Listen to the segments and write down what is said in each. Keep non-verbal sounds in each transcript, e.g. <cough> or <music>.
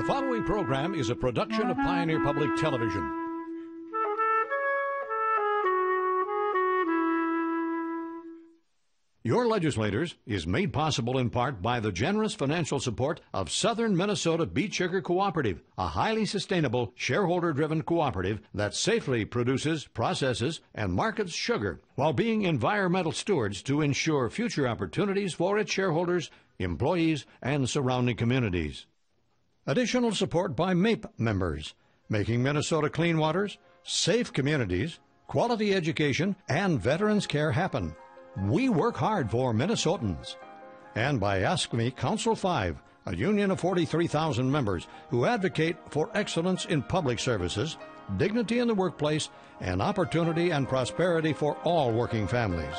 The following program is a production of Pioneer Public Television. Your Legislators is made possible in part by the generous financial support of Southern Minnesota Beet Sugar Cooperative, a highly sustainable, shareholder driven cooperative that safely produces, processes, and markets sugar while being environmental stewards to ensure future opportunities for its shareholders, employees, and surrounding communities. Additional support by MAPE members, making Minnesota clean waters, safe communities, quality education, and veterans care happen. We work hard for Minnesotans. And by AFSCME Council 5, a union of 43,000 members who advocate for excellence in public services, dignity in the workplace, and opportunity and prosperity for all working families.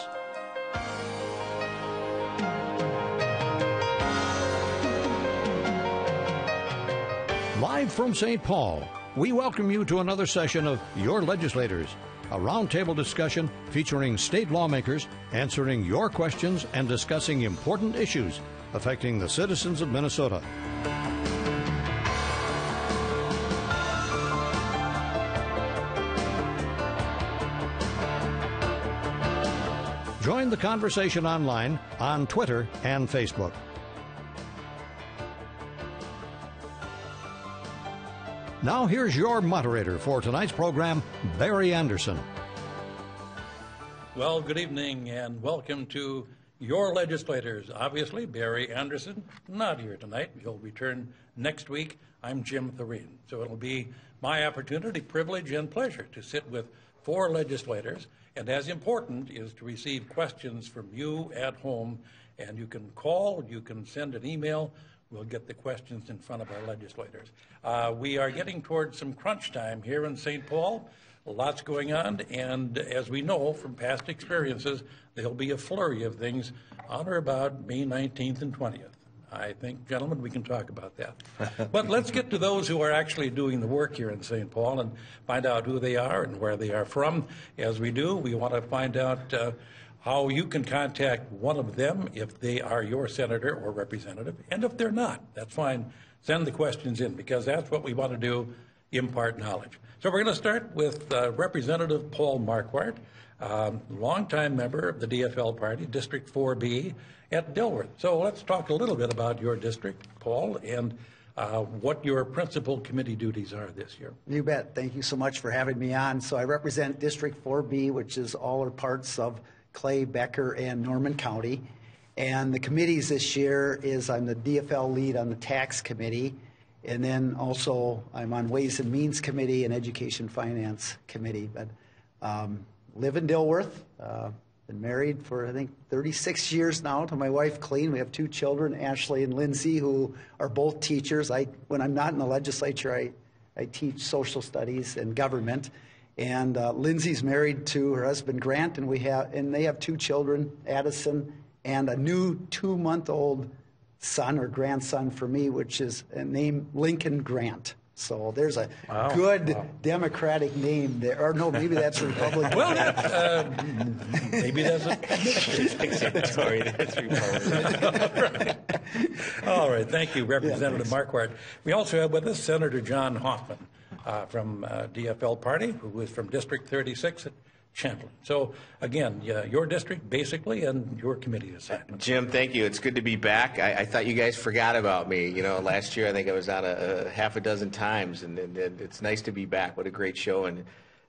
Live from St. Paul, we welcome you to another session of Your Legislators, a roundtable discussion featuring state lawmakers answering your questions and discussing important issues affecting the citizens of Minnesota. Join the conversation online on Twitter and Facebook. Now, here's your moderator for tonight's program, Barry Anderson. Well, good evening and welcome to your legislators. Obviously, Barry Anderson, not here tonight. He'll return next week. I'm Jim Thoreen. So it'll be my opportunity, privilege, and pleasure to sit with four legislators. And as important is to receive questions from you at home. And you can call, you can send an email we'll get the questions in front of our legislators. Uh, we are getting towards some crunch time here in St. Paul. Lots going on, and as we know from past experiences, there'll be a flurry of things on or about May 19th and 20th. I think, gentlemen, we can talk about that. <laughs> but let's get to those who are actually doing the work here in St. Paul and find out who they are and where they are from. As we do, we want to find out uh, how you can contact one of them if they are your senator or representative, and if they're not, that's fine. Send the questions in because that's what we want to do impart knowledge. So we're going to start with uh, Representative Paul Marquart, um, longtime member of the DFL party, District 4B at Dilworth. So let's talk a little bit about your district, Paul, and uh, what your principal committee duties are this year. You bet. Thank you so much for having me on. So I represent District 4B, which is all or parts of Clay, Becker, and Norman County. And the committees this year is I'm the DFL lead on the tax committee, and then also I'm on Ways and Means Committee and Education Finance Committee. But um, live in Dilworth. Uh, been married for I think 36 years now to my wife Clean. We have two children, Ashley and Lindsay, who are both teachers. I when I'm not in the legislature, I I teach social studies and government. And uh, Lindsay's married to her husband Grant, and we have and they have two children, Addison, and a new two-month-old son or grandson for me, which is named Lincoln Grant. So there's a wow. good wow. Democratic name there. Or no, maybe that's <laughs> Republican. well, that, uh, maybe that's a Sorry, that's Republican. <laughs> All right. Thank you, Representative yeah, Marquart. We also have with us Senator John Hoffman uh, from uh, DFL Party, who is from District 36 at Champlin. So again, yeah, your district basically and your committee assignment. Jim, thank you. It's good to be back. I, I, thought you guys forgot about me. You know, last year I think I was on a, a half a dozen times, and, and, and, it's nice to be back. What a great show, and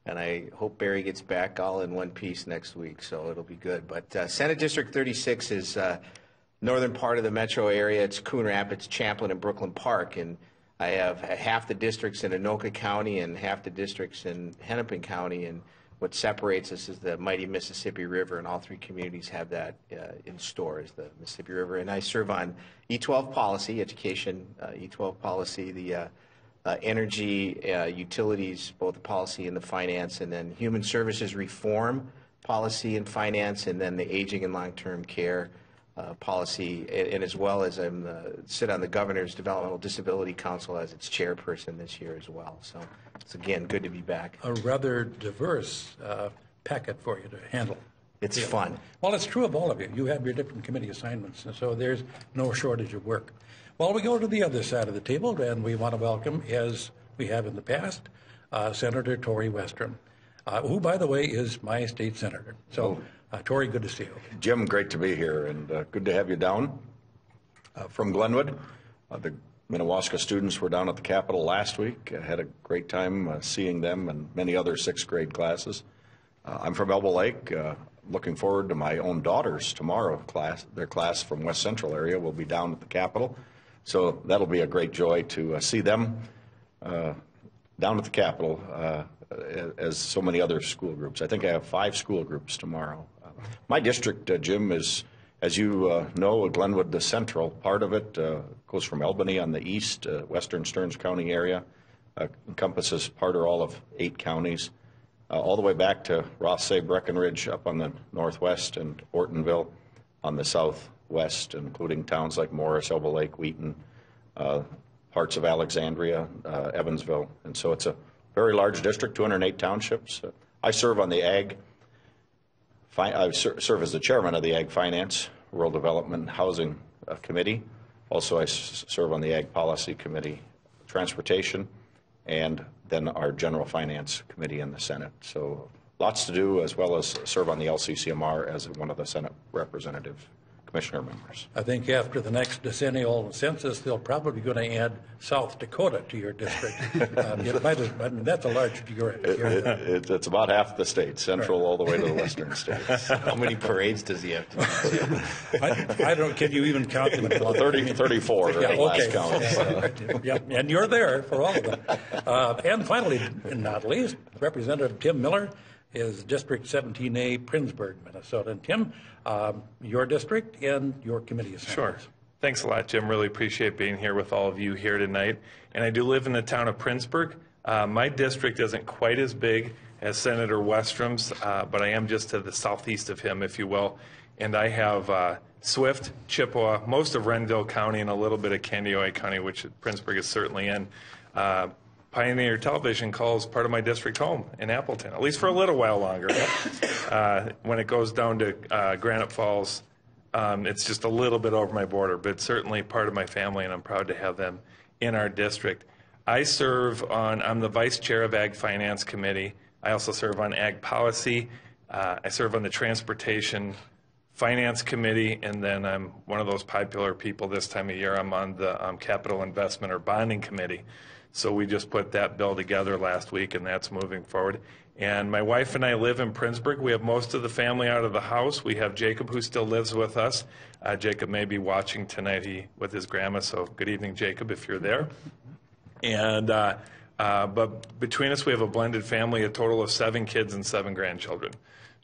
and I hope Barry gets back all in one piece next week, so it'll be good. But uh, Senate District 36 is uh, northern part of the metro area. It's Coon Rapids, Champlin, and Brooklyn Park, and I have half the districts in Anoka County and half the districts in Hennepin County, and what separates us is the mighty Mississippi River, and all three communities have that uh, in store is the Mississippi River. And I serve on E12 policy, education, uh, E12 policy, the uh, uh energy, uh, utilities, both the policy and the finance, and then human services reform policy and finance, and then the aging and long-term care uh, policy, and, and, as well as I'm uh, sit on the Governor's Developmental Disability Council as its chairperson this year as well. So it's again good to be back. A rather diverse uh, packet for you to handle. It's yeah. fun. Well, it's true of all of you. You have your different committee assignments, and so there's no shortage of work. Well, we go to the other side of the table, and we want to welcome, as we have in the past, uh, Senator Torrey Westrom, uh, who, by the way, is my state senator. So, uh, Torrey, good to see you. Jim, great to be here, and uh, good to have you down uh, from Glenwood. Uh, the Minnewaska students were down at the Capitol last week. I had a great time uh, seeing them and many other sixth grade classes. Uh, I'm from Elbow Lake. Uh, looking forward to my own daughters tomorrow. Class, their class from West Central area will be down at the Capitol, so that'll be a great joy to uh, see them uh, down at the Capitol, uh, as so many other school groups. I think I have five school groups tomorrow. My district, uh, Jim, is, as you uh, know, Glenwood, the central part of it uh, goes from Albany on the east, uh, western Stearns County area, uh, encompasses part or all of eight counties, uh, all the way back to Rothsay, Breckenridge up on the northwest, and Ortonville on the southwest, including towns like Morris, Elbow Lake, Wheaton, parts of Alexandria, Evansville. And so it's a very large district, 208 townships. I serve on the Ag, I serve as the chairman of the Ag Finance, Rural Development, and Housing uh, Committee. Also, I serve on the Ag Policy Committee, Transportation, and then our General Finance Committee in the Senate. So lots to do, as well as serve on the LCCMR as one of the Senate representative commissioner members. I think after the next decennial census, they'll probably be going to add South Dakota to your district. <laughs> Uh, it might have- I mean, that's a large geog- It- it- It's about half the state, central all the way to the western <laughs> states. How many parades does he have to I I don't, can you even count them? <laughs> 30, 34 at Yeah, the last count. so. Yeah, and you're there for all of them. Uh, And finally, and not least, Representative Tim Miller is District 17A, Prinsburg, Minnesota. And Tim, um, your district and your committee assignments. Sure. Thanks a lot, Jim. Really appreciate being here with all of you here tonight. And I do live in the town of Prinsburg. Uh, my district isn't quite as big as Senator Westrom's, uh, but I am just to the southeast of him, if you will. And I have uh, Swift, Chippewa, most of Renville County, and a little bit of Kandiyohi County, which Prinsburg is certainly in. Pioneer Television calls part of my district home in Appleton, at least for a little while longer. Uh, when it goes down to uh, Granite Falls, um, it's just a little bit over my border, but certainly part of my family, and I'm proud to have them in our district. I serve on, I'm the vice chair of Ag Finance Committee. I also serve on Ag Policy. Uh, I serve on the Transportation Finance Committee, and then I'm one of those popular people this time of year. I'm on the um, Capital Investment or Bonding Committee. So we just put that bill together last week, and that's moving forward. And my wife and I live in Prinsburg. We have most of the family out of the house. We have Jacob, who still lives with us. Uh, Jacob may be watching tonight he, with his grandma, so good evening, Jacob, if you're there. And uh, uh, but between us, we have a blended family, a total of seven kids and seven grandchildren.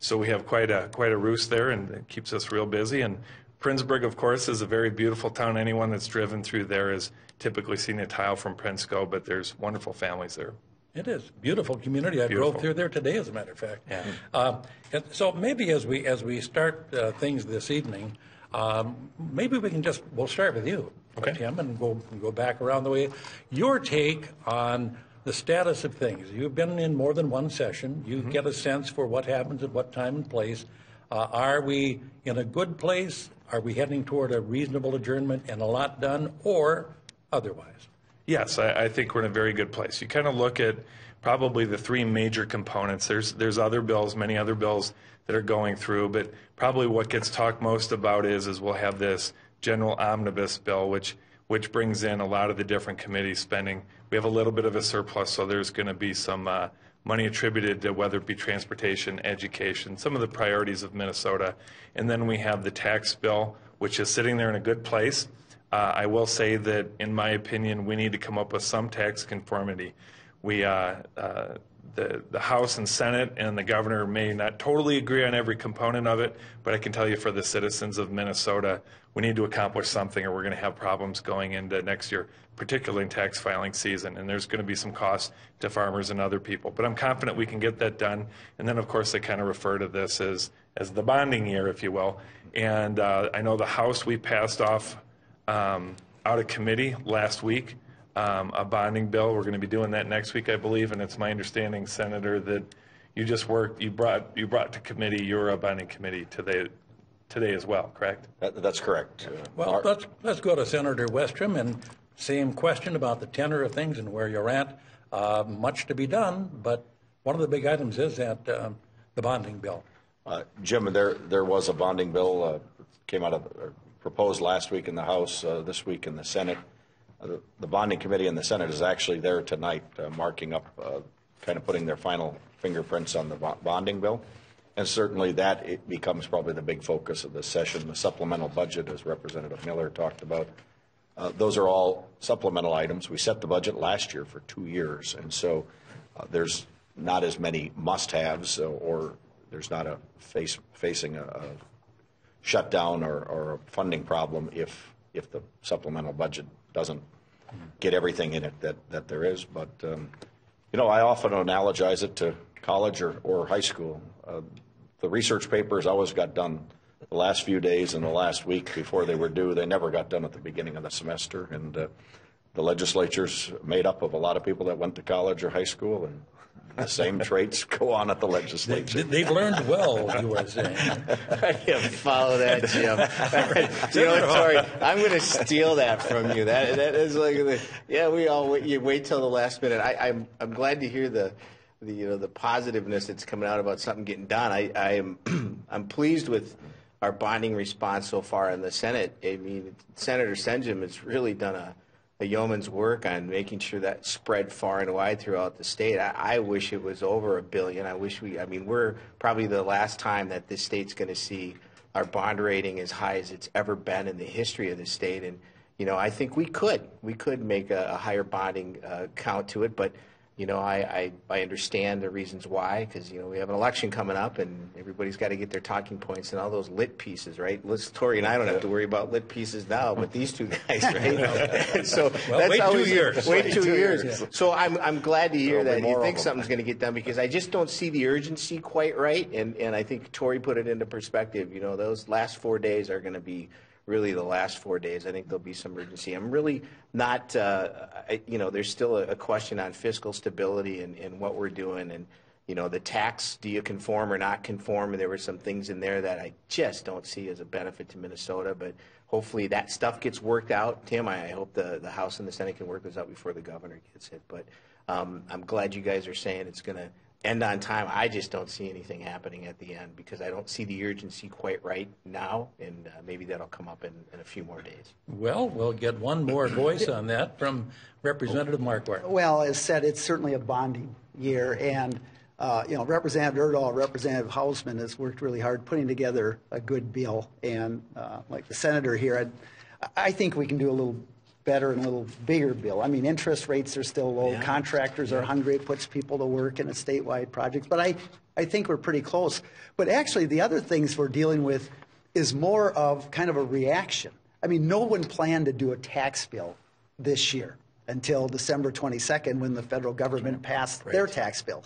So we have quite a quite a roost there, and it keeps us real busy. And Prinsburg, of course, is a very beautiful town. Anyone that's driven through there has typically seen a tile from Prinsco, but there's wonderful families there. It is beautiful community. I Beautiful. drove through there today, as a matter of fact. Yeah. And so maybe as we as we start uh, things this evening, um, maybe we can just we'll start with you, Okay. Tim, and go go back around the way. Your take on the status of things. You've been in more than one session. You Mm-hmm. get a sense for what happens at what time and place. Uh, are we in a good place? Are we heading toward a reasonable adjournment and a lot done, or otherwise? Yes, I, I think we're in a very good place. You kind of look at probably the three major components. There's there's other bills, many other bills that are going through, but probably what gets talked most about is is we'll have this general omnibus bill, which which brings in a lot of the different committee spending. We have a little bit of a surplus, so there's going to be some uh, money attributed to whether it be transportation, education, some of the priorities of Minnesota, and then we have the tax bill, which is sitting there in a good place. Uh, I will say that, in my opinion, we need to come up with some tax conformity. We, uh, uh, the, the House and Senate and the governor may not totally agree on every component of it, but I can tell you for the citizens of Minnesota, we need to accomplish something or we're going to have problems going into next year, particularly in tax filing season. And there's going to be some costs to farmers and other people. But I'm confident we can get that done. And then, of course, they kind of refer to this as, as the bonding year, if you will. And uh, I know the House, we passed off um, out of committee last week, um, a bonding bill. We're going to be doing that next week, I believe, and it's my understanding, Senator, that you just worked, you brought, you brought to committee, you're a bonding committee today, today as well, correct? That- That's correct. Uh, Well, our- let's, let's go to Senator Westrom and same question about the tenor of things and where you're at. Uh, Much to be done, but one of the big items is that um, the bonding bill. Uh, Jim, there, there was a bonding bill, uh, came out of, or proposed last week in the House, uh, this week in the Senate. Uh, the- The bonding committee in the Senate is actually there tonight, uh, marking up, uh, kind of putting their final fingerprints on the bonding bill. And certainly that it becomes probably the big focus of this session. The supplemental budget, as Representative Miller talked about, uh, those are all supplemental items. We set the budget last year for two years, and so uh, there's not as many must-haves, or there's not a face, facing a, a shutdown or, or a funding problem if, if the supplemental budget doesn't get everything in it that, that there is. But, um, you know, I often analogize it to college or, or high school. Uh, the research papers always got done the last few days and the last week before they were due. They never got done at the beginning of the semester. And uh, the legislature's made up of a lot of people that went to college or high school, and the same traits go on at the legislature. They've learned well, you were saying. I can't follow that, Jim. you know what, Torrey? I'm going to steal that from you. That that is like, the, yeah, we all wait, you wait till the last minute. I, I'm I'm glad to hear the, the you know the positiveness that's coming out about something getting done. I I am <clears throat> I'm pleased with our bonding response so far in the Senate. I mean, Senator Senjem has really done a a yeoman's work on making sure that spread far and wide throughout the state. I, I wish it was over a billion. I wish we, I mean, we're probably the last time that this state's going to see our bond rating as high as it's ever been in the history of the state. And, you know, I think we could. We could make a, a higher bonding uh, count to it. But, you know, I, I, I understand the reasons why, because, you know, we have an election coming up and everybody's got to get their talking points and all those lit pieces, right? Liz, Torrey and I don't have to worry about lit pieces now, but these two guys, <laughs> right? so Well, that's wait two always, years. Wait, Wait two, two years. years. So I'm, I'm glad to hear There'll that you think something's going to get done because I just don't see the urgency quite right. And, and I think Torrey put it into perspective. You know, those last four days are going to be really the last four days. I think there'll be some urgency. I'm really not, uh, I, you know, there's still a, a question on fiscal stability and, and what we're doing. And, you know, the tax, do you conform or not conform? And there were some things in there that I just don't see as a benefit to Minnesota. But hopefully that stuff gets worked out. Tim, I, I hope the, the House and the Senate can work this out before the governor gets it. But um, I'm glad you guys are saying it's going to end on time. I just don't see anything happening at the end because I don't see the urgency quite right now. And uh, maybe that'll come up in, in a few more days. Well, we'll get one more voice on that from Representative Marquart. Well, as said, it's certainly a bonding year, and, uh, you know, Representative Urdahl, Representative Hausman has worked really hard putting together a good bill, and uh, like the senator here, I'd- I think we can do a little better and a little bigger bill. I mean, interest rates are still low, contractors are hungry, it puts people to work in a statewide project, but I, I think we're pretty close. But actually, the other things we're dealing with is more of kind of a reaction. I mean, no one planned to do a tax bill this year until December 22nd when the federal government passed their tax bill.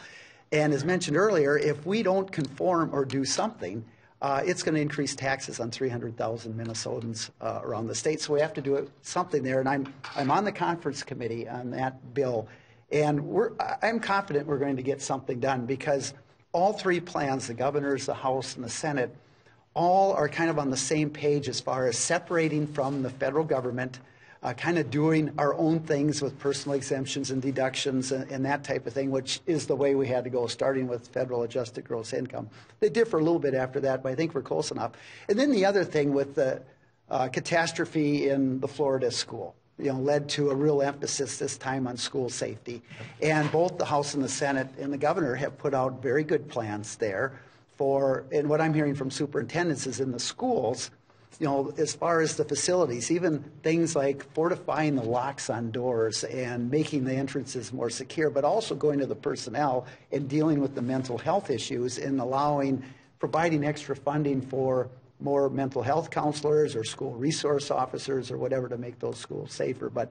And as mentioned earlier, if we don't conform or do something, uh, it's going to increase taxes on 300,000 Minnesotans uh, around the state. So we have to do it, something there. And I'm, I'm on the conference committee on that bill. And we're, I'm confident we're going to get something done because all three plans, the governor's, the House, and the Senate, all are kind of on the same page as far as separating from the federal government, uh, kind of doing our own things with personal exemptions and deductions and, and that type of thing, which is the way we had to go, starting with federal adjusted gross income. They differ a little bit after that, but I think we're close enough. And then the other thing with the uh, catastrophe in the Florida school. You know, led to a real emphasis this time on school safety. And both the House and the Senate and the governor have put out very good plans there for, and what I'm hearing from superintendents is in the schools, you know, as far as the facilities, even things like fortifying the locks on doors and making the entrances more secure, but also going to the personnel and dealing with the mental health issues and allowing, providing extra funding for more mental health counselors or school resource officers or whatever to make those schools safer. But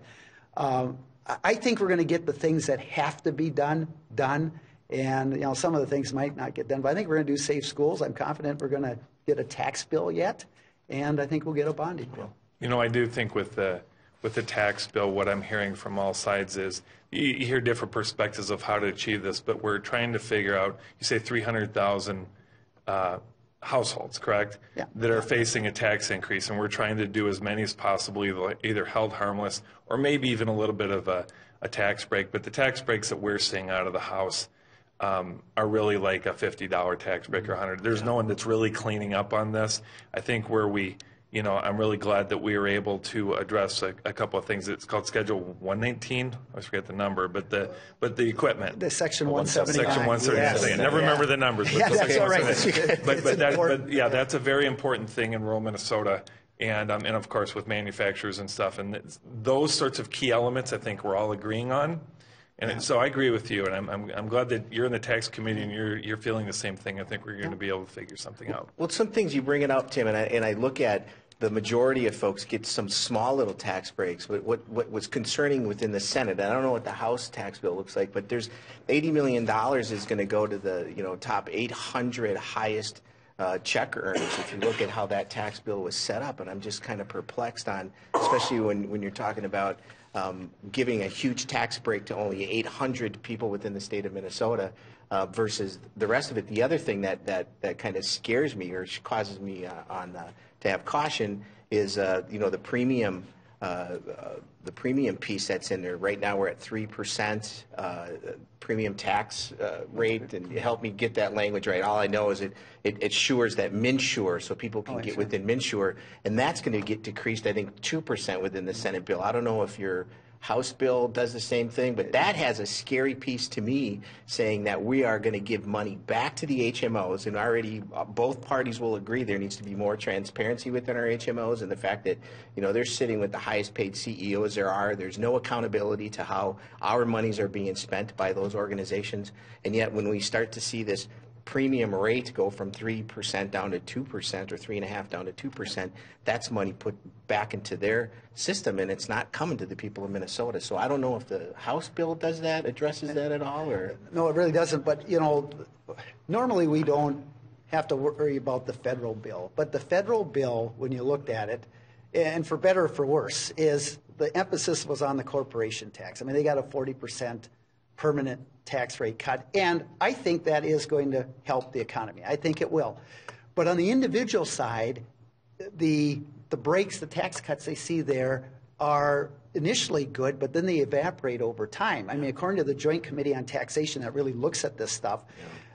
um, I- think we're going to get the things that have to be done, done. And, you know, some of the things might not get done, but I think we're going to do safe schools. I'm confident we're going to get a tax bill yet, and I think we'll get a bonding bill. You know, I do think with the with the tax bill, what I'm hearing from all sides is you, you hear different perspectives of how to achieve this, but we're trying to figure out. You say 300,000 uh, households, correct? Yeah. That are facing a tax increase, and we're trying to do as many as possible, either, either held harmless or maybe even a little bit of a, a tax break. But the tax breaks that we're seeing out of the House um, are really like a $50 tax break or 100. There's no one that's really cleaning up on this. I think where we, you know, I'm really glad that we were able to address a, a couple of things. It's called Schedule 119. I forget the number, but the but the equipment. The section 179. Section 179. yes. I never Yeah. remember the numbers. But Yeah, that's all right. 179. But, but, that, but yeah, that's a very important thing in rural Minnesota. And, um, and of course with manufacturers and stuff. And those sorts of key elements I think we're all agreeing on. And it- so I agree with you. And I'm, I'm, I'm glad that you're in the tax committee and you're, you're feeling the same thing. I think we're going to be able to figure something out. Well, some things you bring it up, Tim, and I, and I look at the majority of folks get some small little tax breaks. But what, what was concerning within the Senate, I don't know what the House tax bill looks like, but there's $80 million is going to go to the you know top 800 highest uh, check earners. If you look at how that tax bill was set up, and I'm just kind of perplexed on, especially when, when you're talking about um, giving a huge tax break to only 800 people within the state of Minnesota uh, versus the rest of it. The other thing that, that, that kind of scares me or causes me uh, on uh, to have caution is uh, you know the premium the premium piece that's in there. Right now we're at three percent uh, premium tax uh, rate, and help me get that language right. All I know is it it, it assures that MinSure, so people can get within MinSure, and that's going to get decreased. I think two percent within the Senate bill. I don't know if your House bill does the same thing, but that has a scary piece to me saying that we are going to give money back to the HMOs, and already uh, both parties will agree there needs to be more transparency within our HMOs, and the fact that you know they're sitting with the highest paid CEOs there are. There's no accountability to how our monies are being spent by those organizations, and yet when we start to see this premium rate go from 3% down to 2% or 3.5 down to 2%, that's money put back into their system and it's not coming to the people of Minnesota. So I don't know if the House bill does that, addresses that at all, or? No, it really doesn't, but, you know, normally we don't have to worry about the federal bill. But the federal bill, when you looked at it, and for better or for worse, is the emphasis was on the corporation tax. I mean, they got a 40% permanent tax rate cut, and I think that is going to help the economy. I think it will. But on the individual side, the the breaks, the tax cuts they see there are initially good, but then they evaporate over time. I mean, according to the Joint Committee on Taxation that really looks at this stuff,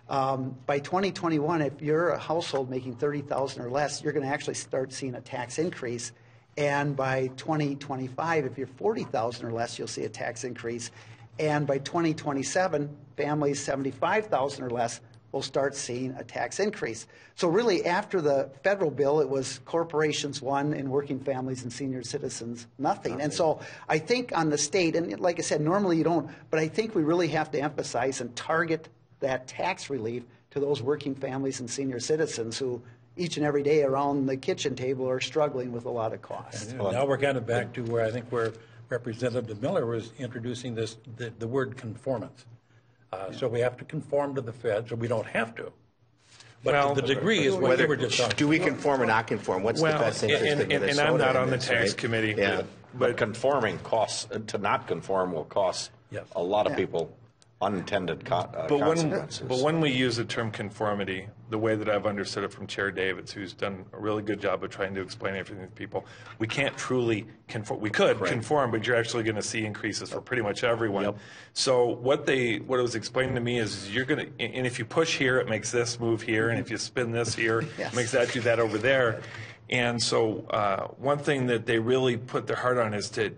um, by 2021, if you're a household making 30,000 or less, you're going to actually start seeing a tax increase. And by 2025, if you're 40,000 or less, you'll see a tax increase. And by 2027, families 75,000 or less will start seeing a tax increase. So really, after the federal bill, it was corporations one and working families and senior citizens nothing. And so I think on the state, and like I said, normally you don't, but I think we really have to emphasize and target that tax relief to those working families and senior citizens who each and every day around the kitchen table are struggling with a lot of costs. And Now we're kind of back to where I think where Representative Miller was introducing this, the, the word conformance. Uh, So we have to conform to the feds, or we don't have to. But Well- the degree is what you Whether, were just talking do we conform or not conform? What's the best interest and, of and, and Minnesota? I'm not on the tax right? committee, Yeah. but, But but conforming costs, to not conform will cost Yes. a lot of Yeah. people unintended uh, But when, consequences. but when we use the term conformity, the way that I've understood it from Chair Davids, who's done a really good job of trying to explain everything to people, we can't truly conform. We could conform, but you're actually going to see increases for pretty much everyone. So what they, what it was explained to me is you're going to, and if you push here, it makes this move here, and if you spin this here, <laughs> Yes. it makes that do that over there. And so uh, one thing that they really put their heart on is to,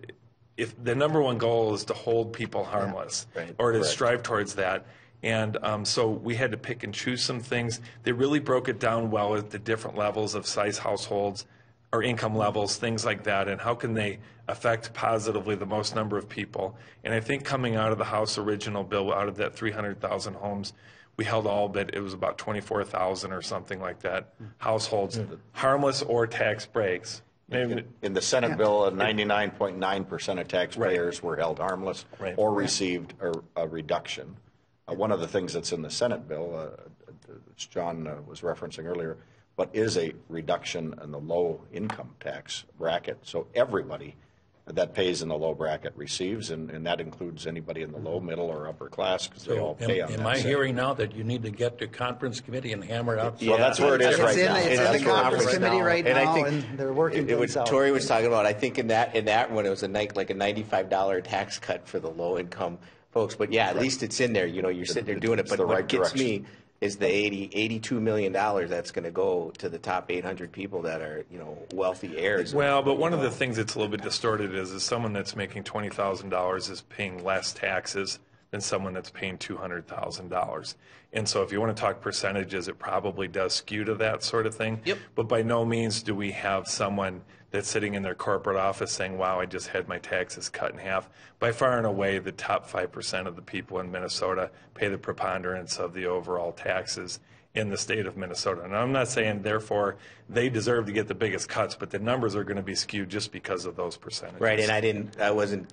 if the number one goal is to hold people harmless, right. or to Correct. strive towards that. And um, so we had to pick and choose some things. They really broke it down well at the different levels of size households or income levels, things like that, and how can they affect positively the most number of people. And I think coming out of the House original bill, out of that 300,000 homes, we held all but it was about 24,000 or something like that households, harmless or tax breaks. Maybe, In the Senate bill, 99.9% of taxpayers were held harmless Right. or received a, a reduction. Uh, one of the things that's in the Senate bill, uh, which John uh, was referencing earlier, but is a reduction in the low income tax bracket. So everybody that pays in the low bracket receives, and, and that includes anybody in the low, mm-hmm. middle, or upper class, because they all pay am on that. am I same. hearing now that you need to get to conference committee and hammer it out? Well, that's where it is It's right in- now. it's in the where it is conference right committee now. right And I now, think and they're working it- it things what out. Torrey was talking about, I think in that, in that one, it was a night, like a ninety-five dollar tax cut for the low-income folks. But yeah, at least it's in there, you know, you're sitting there doing it. But the what right gets direction. me is the eighty, eighty-two million dollars that's gonna go to the top eight hundred people that are, you know, wealthy heirs. Well, but one of the um, things that's a little bit distorted is, is someone that's making twenty thousand dollars is paying less taxes than someone that's paying two hundred thousand dollars. And so if you want to talk percentages, it probably does skew to that sort of thing. Yep. But by no means do we have someone that's sitting in their corporate office saying, wow, I just had my taxes cut in half. By far and away, the top five percent of the people in Minnesota pay the preponderance of the overall taxes in the state of Minnesota. And I'm not saying therefore they deserve to get the biggest cuts, but the numbers are going to be skewed just because of those percentages. Right, and I didn't, I wasn't,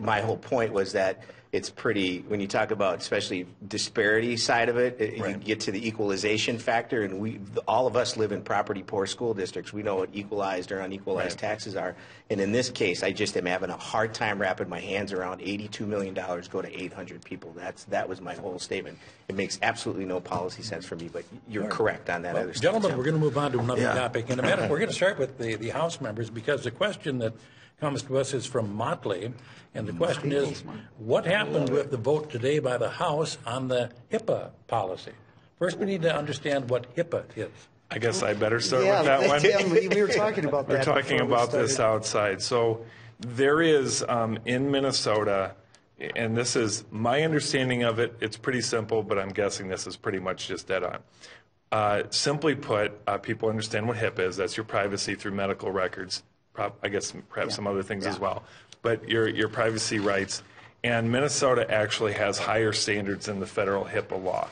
my whole point was that it's pretty, when you talk about especially disparity side of it, it- you get to the equalization factor, and we, all of us live in property poor school districts. We know what equalized or unequalized Right. taxes are. And in this case, I just am having a hard time wrapping my hands around $82 million go to 800 people. That's, that was my whole statement. It makes absolutely no policy sense for me, but you're correct on that Well. Gentlemen, we're going to move on to another Yeah. topic in a minute. We're going to start with the, the House members because the question that comes to us is from Motley. And the question is, what happened with the vote today by the House on the HIPAA policy? First, we need to understand what HIPAA is. I guess I better start Yeah, with that one. Tim, we we were <laughs> talking about that. We're talking before we about this outside. So there is um, in Minnesota, and this is my understanding of it. It's pretty simple, but I'm guessing this is pretty much just dead on. Uh, simply put, uh, people understand what HIPAA is. That's your privacy through medical records. I guess perhaps some other things as well. But your your privacy rights. And Minnesota actually has higher standards than the federal HIPAA law.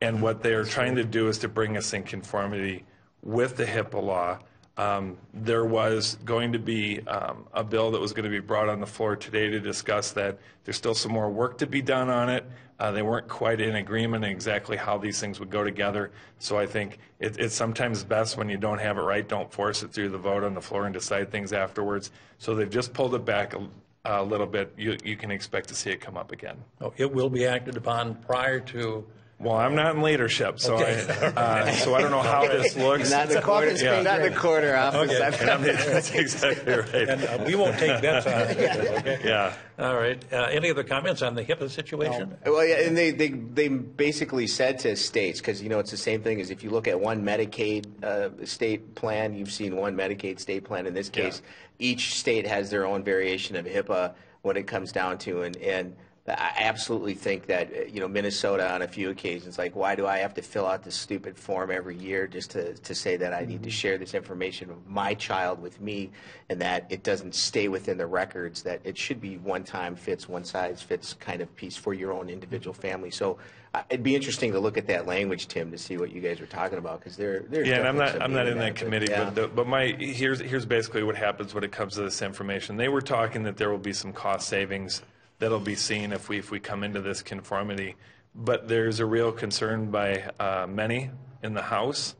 And what they are trying to do is to bring us in conformity with the HIPAA law. Um, there was going to be um, a bill that was going to be brought on the floor today to discuss that. There's still some more work to be done on it. Uh, they weren't quite in agreement on exactly how these things would go together. So I think it, it's sometimes best when you don't have it right, don't force it through the vote on the floor and decide things afterwards. So they've just pulled it back a, a little bit. You, you can expect to see it come up again. Oh, It will be acted upon prior to, Well, I'm not in leadership, so I, uh, so I don't know how this looks. Not the above corner, his not the grade. corner office. Okay. I'm- <laughs> That's exactly right. and uh, we won't take bets on it, okay? Yeah. All right. Uh, Any other comments on the HIPAA situation? Well, yeah, and they, they, they basically said to states, because, you know, it's the same thing as if you look at one Medicaid uh, state plan, you've seen one Medicaid state plan. In this case, each state has their own variation of HIPAA when it comes down to, and, and I absolutely think that, uh, you know, Minnesota on a few occasions, like, why do I have to fill out this stupid form every year just to, to say that I need to share this information of my child with me and that it doesn't stay within the records, that it should be one time fits, one size fits kind of piece for your own individual family. So uh, it'd be interesting to look at that language, Tim, to see what you guys are talking about because there, there's Yeah, and I'm not, I'm not in that benefit. committee, Yeah. but, the, but my, here's, here's basically what happens when it comes to this information. They were talking that there will be some cost savings that'll be seen if we, if we come into this conformity. But there's a real concern by uh, many in the House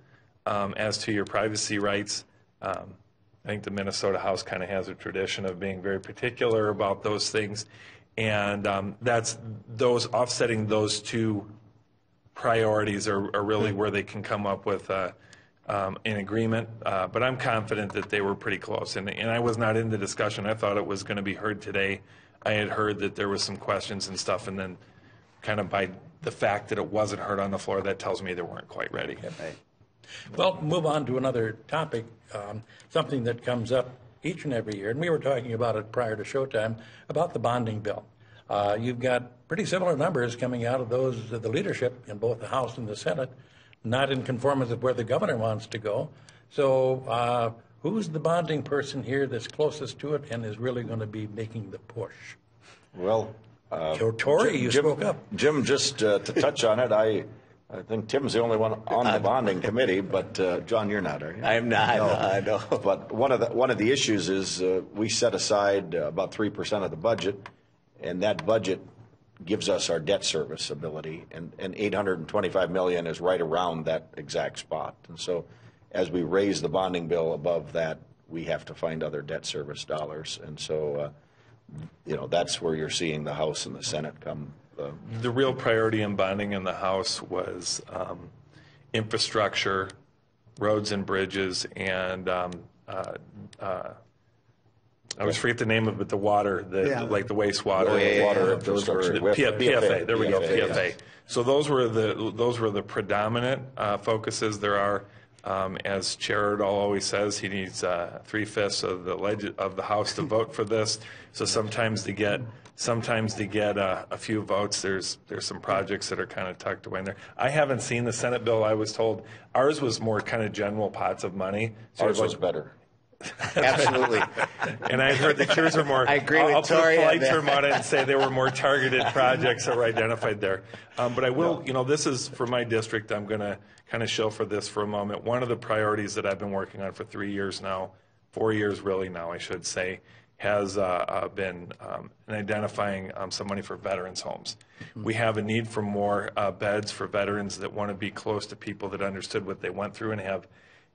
um, as to your privacy rights. Um, I think the Minnesota House kind of has a tradition of being very particular about those things. And um, that's those offsetting those two priorities are, are really where they can come up with uh, um, an agreement. Uh, but I'm confident that they were pretty close. And, and I was not in the discussion. I thought it was going to be heard today. I had heard that there was some questions and stuff, and then kind of by the fact that it wasn't heard on the floor, that tells me they weren't quite ready. Well, move on to another topic, um, something that comes up each and every year, and we were talking about it prior to showtime, about the bonding bill. Uh, You've got pretty similar numbers coming out of those, of the leadership in both the House and the Senate, not in conformance with where the governor wants to go. So uh, who's the bonding person here that's closest to it and is really going to be making the push? Well, uh, Joe Torrey, you Jim- spoke up. Jim, just uh, to touch on it, I, I think Tim's the only one on the <laughs> bonding committee, but uh, John, you're not, are you? I am not, uh, no. <laughs> But one of the one of the issues is uh, we set aside uh, about three percent of the budget, and that budget gives us our debt service ability, and, and 825 million is right around that exact spot. And so, as we raise the bonding bill above that, we have to find other debt service dollars. And so, uh, you know, that's where you're seeing the House and the Senate come. uh, The real priority in bonding in the House was um, infrastructure, roads and bridges, and um, uh, uh, I always forget the name of it, the water, the, Yeah. like the wastewater. Oh, yeah, yeah, Water yeah. infrastructure. The with- P- PFA, there we go, PFA, PFA. So those were the, those were the predominant uh, focuses. There are, um, as Chair Urdahl always says, he needs uh, three-fifths of the leg, of the House to vote for this. So sometimes to get, sometimes to get uh, a few votes, there's, there's some projects that are kind of tucked away in there. I haven't seen the Senate bill, I was told. Ours was more kind of general pots of money. of Ours was like- better. <laughs> Absolutely. and I heard the yours are more. I agree I'll, with I'll put Torrey a on polite that. term on it and say there were more targeted projects that were identified there. Um, but I will, you know, this is for my district. I'm going to kind of show for this for a moment. One of the priorities that I've been working on for three years now, four years really now, I should say, has uh, uh, been um, in identifying um, some money for veterans' homes. We have a need for more uh, beds for veterans that want to be close to people that understood what they went through and have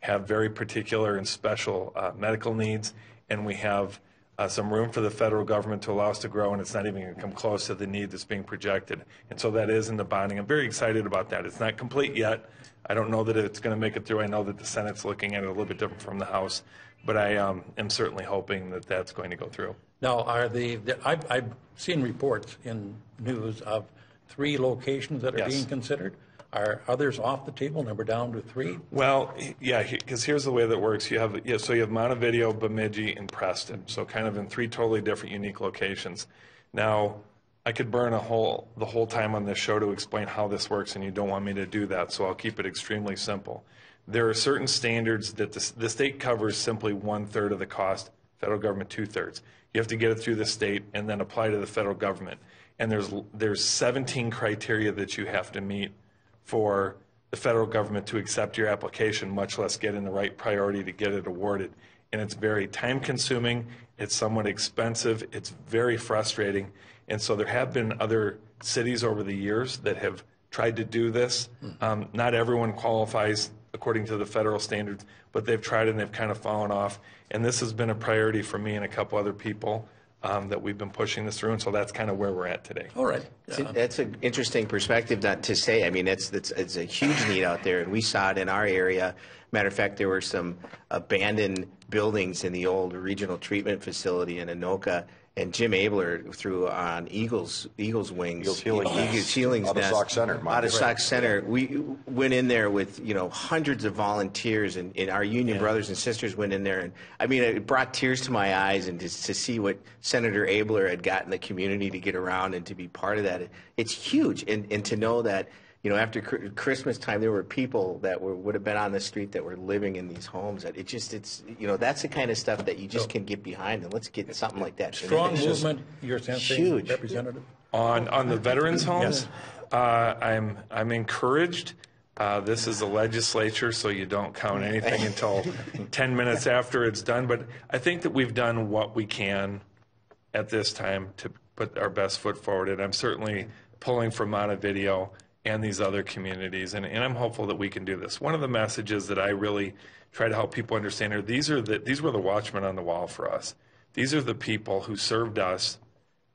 have very particular and special uh, medical needs, and we have uh, some room for the federal government to allow us to grow, and it's not even going to come close to the need that's being projected. And so that is in the bonding. I'm very excited about that. It's not complete yet. I don't know that it's going to make it through. I know that the Senate's looking at it a little bit different from the House, but I um, am certainly hoping that that's going to go through. Now, are the, the- I've, I've seen reports in news of three locations that are Yes. being considered. Are others off the table, we're down to three? Well, yeah, because here's the way that works. You have yeah, so you have Montevideo, Bemidji, and Preston. So kind of in three totally different, unique locations. Now, I could burn a whole the whole time on this show to explain how this works, and you don't want me to do that. So I'll keep it extremely simple. There are certain standards that the, the state covers simply one third of the cost. Federal government two thirds. You have to get it through the state and then apply to the federal government. And there's there's 17 criteria that you have to meet for the federal government to accept your application, much less get in the right priority to get it awarded. And it's very time consuming, it's somewhat expensive, it's very frustrating. And so there have been other cities over the years that have tried to do this. Um, not everyone qualifies according to the federal standards, but they've tried and they've kind of fallen off. And this has been a priority for me and a couple other people um, that we've been pushing this through. And so that's kind of where we're at today. All right. See, That's an interesting perspective not to say. I mean, it's, it's, it's a huge need out there, and we saw it in our area. Matter of fact, there were some abandoned buildings in the old regional treatment facility in Anoka, and Jim Abeler threw on Eagles Eagles Wings, Eagles Healing Eagles Nest. Out of Nest. Sauk Centre, out of Monty. Center. We went in there with you know hundreds of volunteers, and, and our union brothers and sisters went in there, and I mean it brought tears to my eyes, and just to see what Senator Abeler had gotten the community to get around and to be part of that, it's huge, and and to know that. You know, after Chr- Christmas time, there were people that were, would have been on the street that were living in these homes. That it just, it's, you know, that's the kind of stuff that you just can get behind, and let's get something like that. Strong It's movement, you're sensing, huge. Representative? On, on the veterans' homes, uh, I'm, I'm encouraged. Uh, This is a legislature, so you don't count anything <laughs> until 10 minutes after it's done. But I think that we've done what we can at this time to put our best foot forward. And I'm certainly pulling from Montevideo and these other communities, and, and I'm hopeful that we can do this. One of the messages that I really try to help people understand are these are the, these were the watchmen on the wall for us. These are the people who served us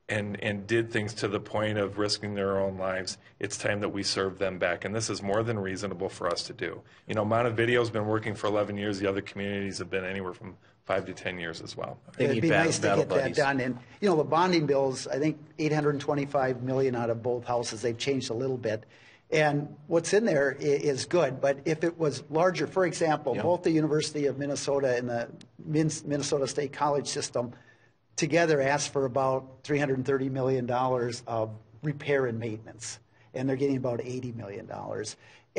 and, and did things to the point of risking their own lives, it's time that we serve them back. And this is more than reasonable for us to do. You know, Montevideo's been working for 11 years. The other communities have been anywhere from five to 10 years as well. It'd need be battle- nice to battle get that done. And, you know, the bonding bills, I think 825 million out of both houses. They've changed a little bit. And what's in there is good, but if it was larger, for example, both the University of Minnesota and the Minnesota State College system together asked for about $330 million of repair and maintenance, and they're getting about $80 million.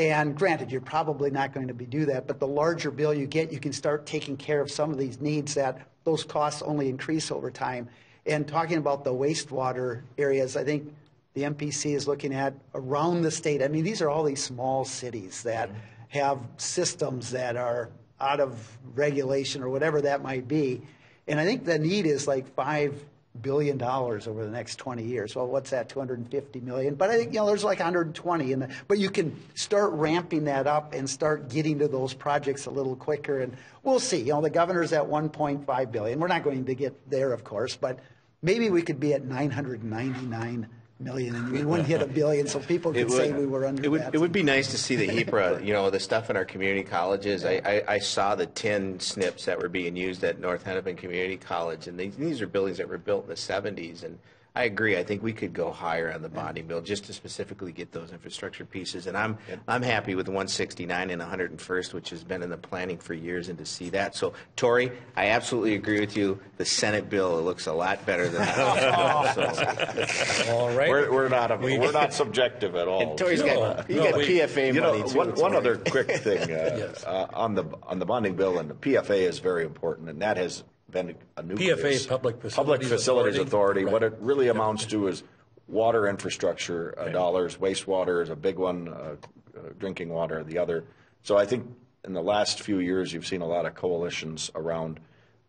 And granted, you're probably not going to be do that, but the larger bill you get, you can start taking care of some of these needs that those costs only increase over time. And talking about the wastewater areas, I think the MPC is looking at around the state. I mean, these are all these small cities that have systems that are out of regulation or whatever that might be. And I think the need is like five billion dollars over the next 20 years. Well, what's that, 250 million? But I think, you know, there's like 120 in the, but you can start ramping that up and start getting to those projects a little quicker and we'll see. You know, the governor's at 1.5 billion. We're not going to get there, of course, but maybe we could be at 999 million and we wouldn't hit a billion so people could say we were under it would. It would be nice to see the HEAPR, <laughs> you know, the stuff in our community colleges. I, I, I saw the 10 SNPs that were being used at North Hennepin Community College, and these, these are buildings that were built in the 70s. And I agree. I think we could go higher on the bonding bill just to specifically get those infrastructure pieces. And I'm I'm happy with 169 and 101st, which has been in the planning for years, and to see that. So, Torrey, I absolutely agree with you. The Senate bill looks a lot better than the House <laughs> bill. So. All right. We're, we're not, We- we're not subjective at all. And Torrey's got, you no, got we- PFA You know, money too. one, one other quick <laughs> thing uh, Yes. uh, on the on the bonding bill and the PFA is very important, and that has been a nucleus. PFA, Public Public Facilities Facilities Authority. Authority. What it really amounts to is water infrastructure uh, dollars. Wastewater is a big one. Uh, uh, drinking water, the other. So I think in the last few years, you've seen a lot of coalitions around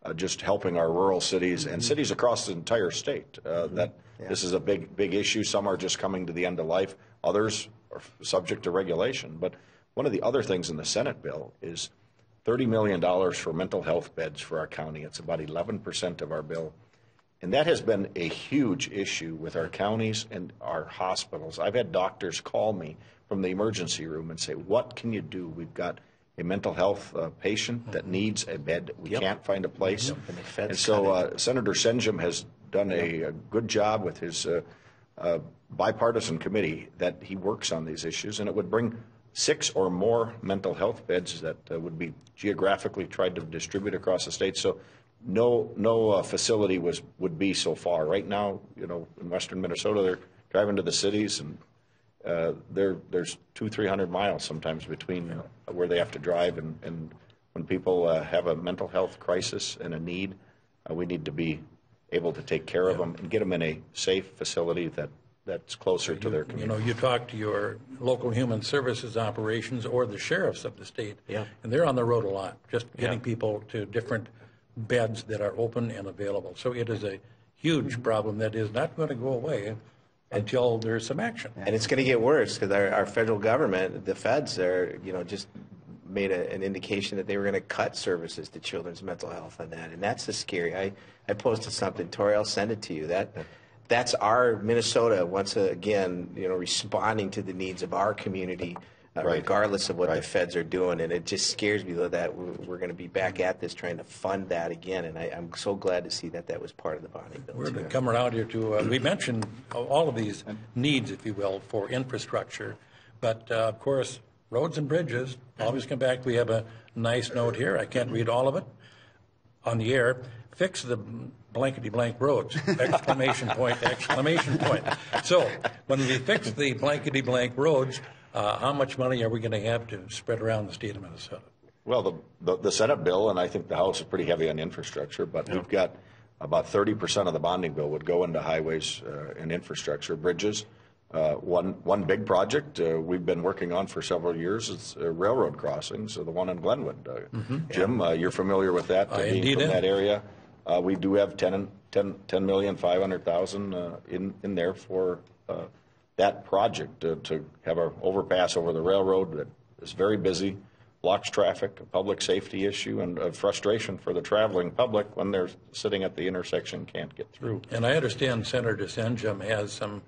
uh, just helping our rural cities and cities across the entire state. Uh, That this is a big, big issue. Some are just coming to the end of life. Others are subject to regulation. But one of the other things in the Senate bill is $30 million for mental health beds for our county. It's about 11% of our bill. And that has been a huge issue with our counties and our hospitals. I've had doctors call me from the emergency room and say, What can you do? We've got a mental health uh, patient that needs a bed. We can't find a place. And And so uh, Senator Senjem has done a, a good job with his uh, uh, bipartisan committee that he works on these issues, and it would bring six or more mental health beds that uh, would be geographically tried to distribute across the state. So no no uh, facility was would be so far. Right now, you know, in western Minnesota, they're driving to the cities and uh, there, there's two, three hundred miles sometimes between uh, where they have to drive, and, and when people uh, have a mental health crisis and a need, uh, we need to be able to take care of them and get them in a safe facility that, that's closer to their community. You know, you talk to your local human services operations or the sheriffs of the state. Yeah. And they're on the road a lot, just getting Yeah. people to different beds that are open and available. So it is a huge problem that is not going to go away until there's some action. And it's going to get worse because our, our federal government, the feds, are you know just made a, an indication that they were going to cut services to children's mental health on that, and that's the scary. I I posted something, Torrey. I'll send it to you. That that's our Minnesota once again, you know, responding to the needs of our community. Uh, Right. regardless of what the feds are doing, and it just scares me though that we're, we're going to be back at this trying to fund that again. And I, I'm so glad to see that that was part of the bonding bill. We're too. going to come around here to, uh, we mentioned all of these needs, if you will, for infrastructure. But uh, of course, roads and bridges always come back. We have a nice note here. I can't read all of it on the air. Fix the blankety blank roads! Exclamation <laughs> point! Exclamation point! So when we fix the blankety blank roads, uh, how much money are we going to have to spread around the state of Minnesota? Well, the, the, the Senate bill, and I think the House is pretty heavy on infrastructure, but we've got about 30% of the bonding bill would go into highways uh, and infrastructure, bridges. Uh, one, one big project uh, we've been working on for several years is uh, railroad crossings, uh, the one in Glenwood. Uh, Jim, uh, you're familiar with that, uh, I being indeed from am. that area. Uh, we do have 10, 10, 10 million, 500,000 uh, in, in there for uh, that project uh, to have an overpass over the railroad that is very busy, blocks traffic, a public safety issue, and a frustration for the traveling public when they're sitting at the intersection, can't get through. And I understand Senator Senjem has some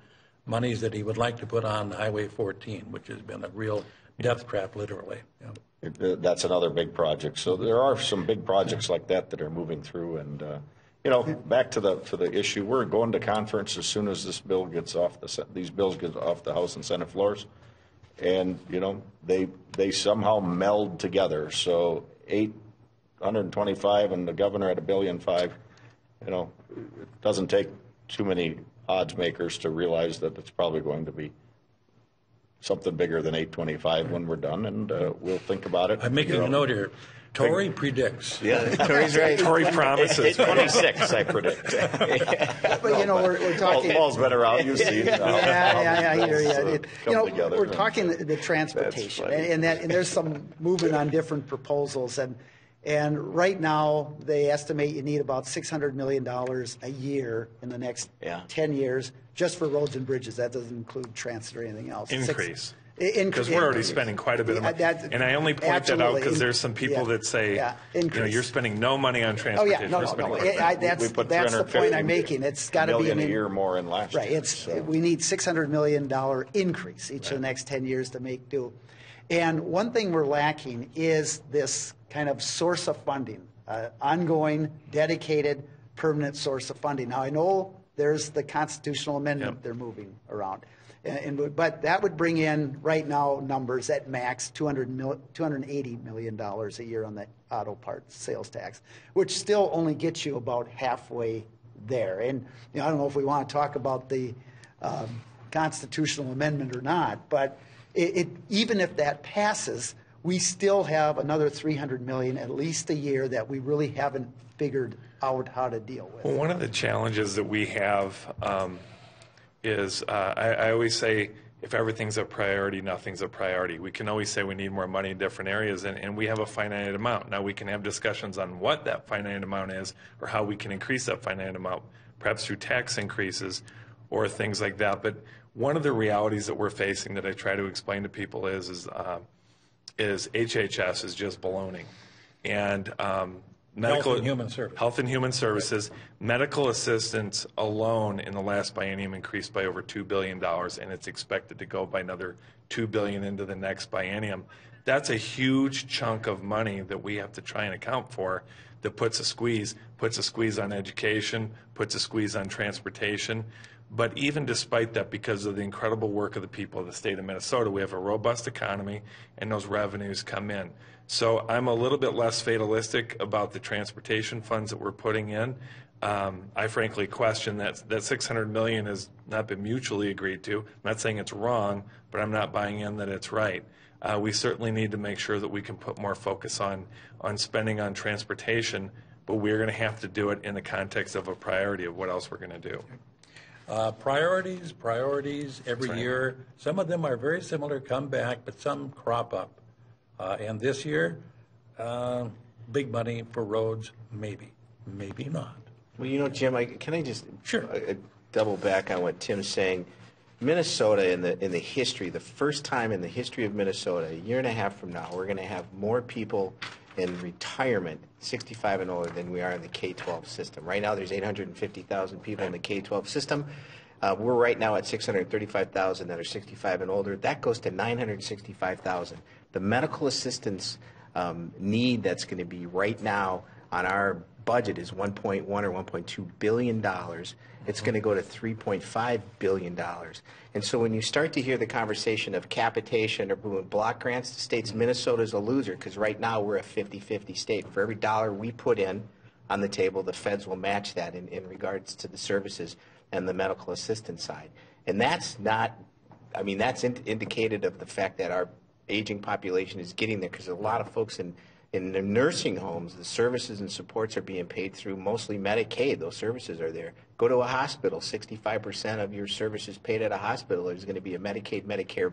monies that he would like to put on Highway 14, which has been a real death trap, literally. Yeah. Uh, That's another big project. So there are some big projects like that that are moving through. And, uh, you know, back to the, to the issue, we're going to conference as soon as this bill gets off the, these bills get off the House and Senate floors. And, you know, they, they somehow meld together. So eight hundred and twenty-five and the governor at a billion five, you know, it doesn't take too many odds makers to realize that it's probably going to be something bigger than eight twenty-five when we're done, and uh, we'll think about it. I'm making a note here. Torrey predicts. Yeah, Torrey's right. <laughs> Torrey promises. Twenty-six, I predict. <laughs> But, you know, we're, we're talking. Ball's been around, you've seen. <laughs> Yeah, yeah, yeah, I hear you. It- You know, together. we're talking the- the transportation, and and that, and there's some movement on different proposals, and, And right now, they estimate you need about $600 million a year in the next Yeah. 10 years, just for roads and bridges. That doesn't include transit or anything else. Six- Increase. I- incre- Because we're already increase. spending quite a bit of money. that- And I only point that out because there's some people Yeah. that say, Yeah, you know, you're spending no money on transit. Oh, yeah, no, We're no, no. It- I- That's, We put that's the point I'm making. It's got to be million an. a year more in last Right, year, it's, so. we need $600 million increase each of the next 10 years to make do. And one thing we're lacking is this kind of source of funding, uh, ongoing, dedicated, permanent source of funding. Now, I know there's the constitutional amendment Yep. they're moving around. And, and but that would bring in, right now, numbers at max, 200 mil, $280 million a year on the auto parts sales tax, which still only gets you about halfway there. And, you know, I don't know if we want to talk about the um, constitutional amendment or not, but it, it, even if that passes, we still have another 300 million at least a year that we really haven't figured out how to deal with. Well, one of the challenges that we have um, is uh, I, I always say if everything's a priority, nothing's a priority. We can always say we need more money in different areas, and, and we have a finite amount. Now, we can have discussions on what that finite amount is or how we can increase that finite amount, perhaps through tax increases or things like that. But one of the realities that we're facing that I try to explain to people is, is, uh, is HHS is just baloney. And um, medical and Human Services. Health and Human Services, medical assistance alone in the last biennium increased by over $2 billion, and it's expected to go by another 2 billion into the next biennium. That's a huge chunk of money that we have to try and account for that puts a squeeze, puts a squeeze on education, puts a squeeze on transportation. But even despite that, because of the incredible work of the people of the state of Minnesota, we have a robust economy and those revenues come in. So I'm a little bit less fatalistic about the transportation funds that we're putting in. Um, I frankly question that that 600 million has not been mutually agreed to. I'm not saying it's wrong, but I'm not buying in that it's right. Uh, we certainly need to make sure that we can put more focus on on spending on transportation, but we're going to have to do it in the context of a priority of what else we're going to do. Uh, Priorities, priorities every year. Some of them are very similar, come back, but some crop up. Uh, And this year, uh, big money for roads, maybe, maybe not. Well, you know, Jim, I, can I just Sure. uh, double back on what Tim's saying? Minnesota, in the in the history, the first time in the history of Minnesota, a year and a half from now, we're going to have more people in retirement, 65 and older, than we are in the K-12 system. Right now, there's 850,000 people in the K-12 system. Uh, we're right now at 635,000 that are 65 and older. That goes to 965,000. The medical assistance um, need that's going to be right now on our budget is 1.1 or 1.2 billion dollars. It's going to go to 3.5 billion dollars. And so when you start to hear the conversation of capitation or block grants, the state's Minnesota's a loser because right now we're a 50-50 state. For every dollar we put in on the table, the feds will match that in, in regards to the services and the medical assistance side. And that's not I mean, that's in- indicated of the fact that our aging population is getting there because a lot of folks in, in the nursing homes, the services and supports are being paid through mostly Medicaid. Those services are there. Go to a hospital, 65% of your services paid at a hospital is going to be a Medicaid, Medicare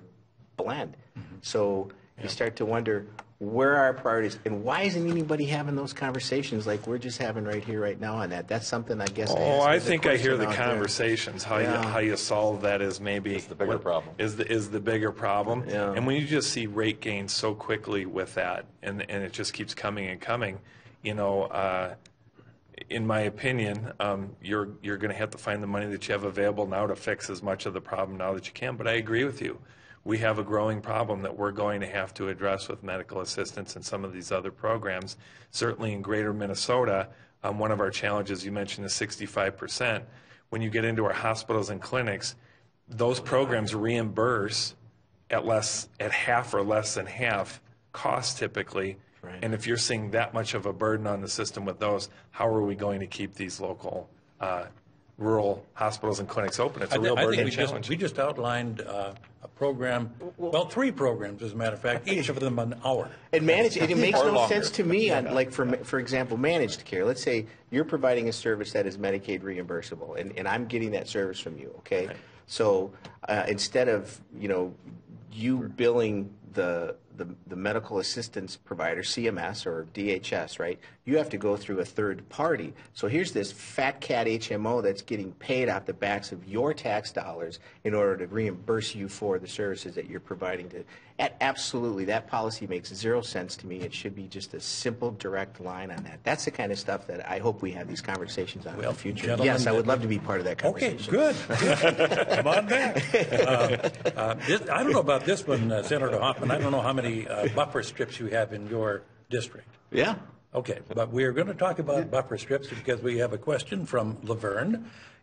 blend. So you start to wonder where are our priorities and why isn't anybody having those conversations like we're just having right here, right now on that? That's something I guess. I Oh, ask I think I hear the out there. conversations. How you how you solve that is maybe the bigger what- problem. Is the is the bigger problem. Yeah. And when you just see rate gains so quickly with that, and and it just keeps coming and coming, you know. Uh, in my opinion, um, you're you're going to have to find the money that you have available now to fix as much of the problem now that you can. But I agree with you. We have a growing problem that we're going to have to address with medical assistance and some of these other programs. Certainly in Greater Minnesota, um, one of our challenges you mentioned is 65 percent. When you get into our hospitals and clinics, those programs reimburse at less at half or less than half cost typically. And if you're seeing that much of a burden on the system with those, how are we going to keep these local uh, rural hospitals and clinics open? It's I a thi- real I burden think and we just, we just outlined uh, a program, well, three programs, as a matter of fact, each of them an hour. And manage, it it makes no longer. sense to me on, like, for, for example, managed care. Let's say you're providing a service that is Medicaid reimbursable, and, and I'm getting that service from you, okay? So, uh, instead of, you know, you billing the, the, the medical assistance provider, CMS or DHS, right? You have to go through a third party. So here's this fat cat HMO that's getting paid off the backs of your tax dollars in order to reimburse you for the services that you're providing to. A- Absolutely, that policy makes zero sense to me. It should be just a simple, direct line on that. That's the kind of stuff that I hope we have these conversations on in Well, the future. gentlemen, Yes, I would love to be part of that Okay, conversation. good. <laughs> Come on back. Uh, uh, this- I don't know about this one, uh, Senator Hoffman. I don't know how many uh, buffer strips you have in your district. Yeah. Okay, but we are going to talk about buffer strips because we have a question from Laverne.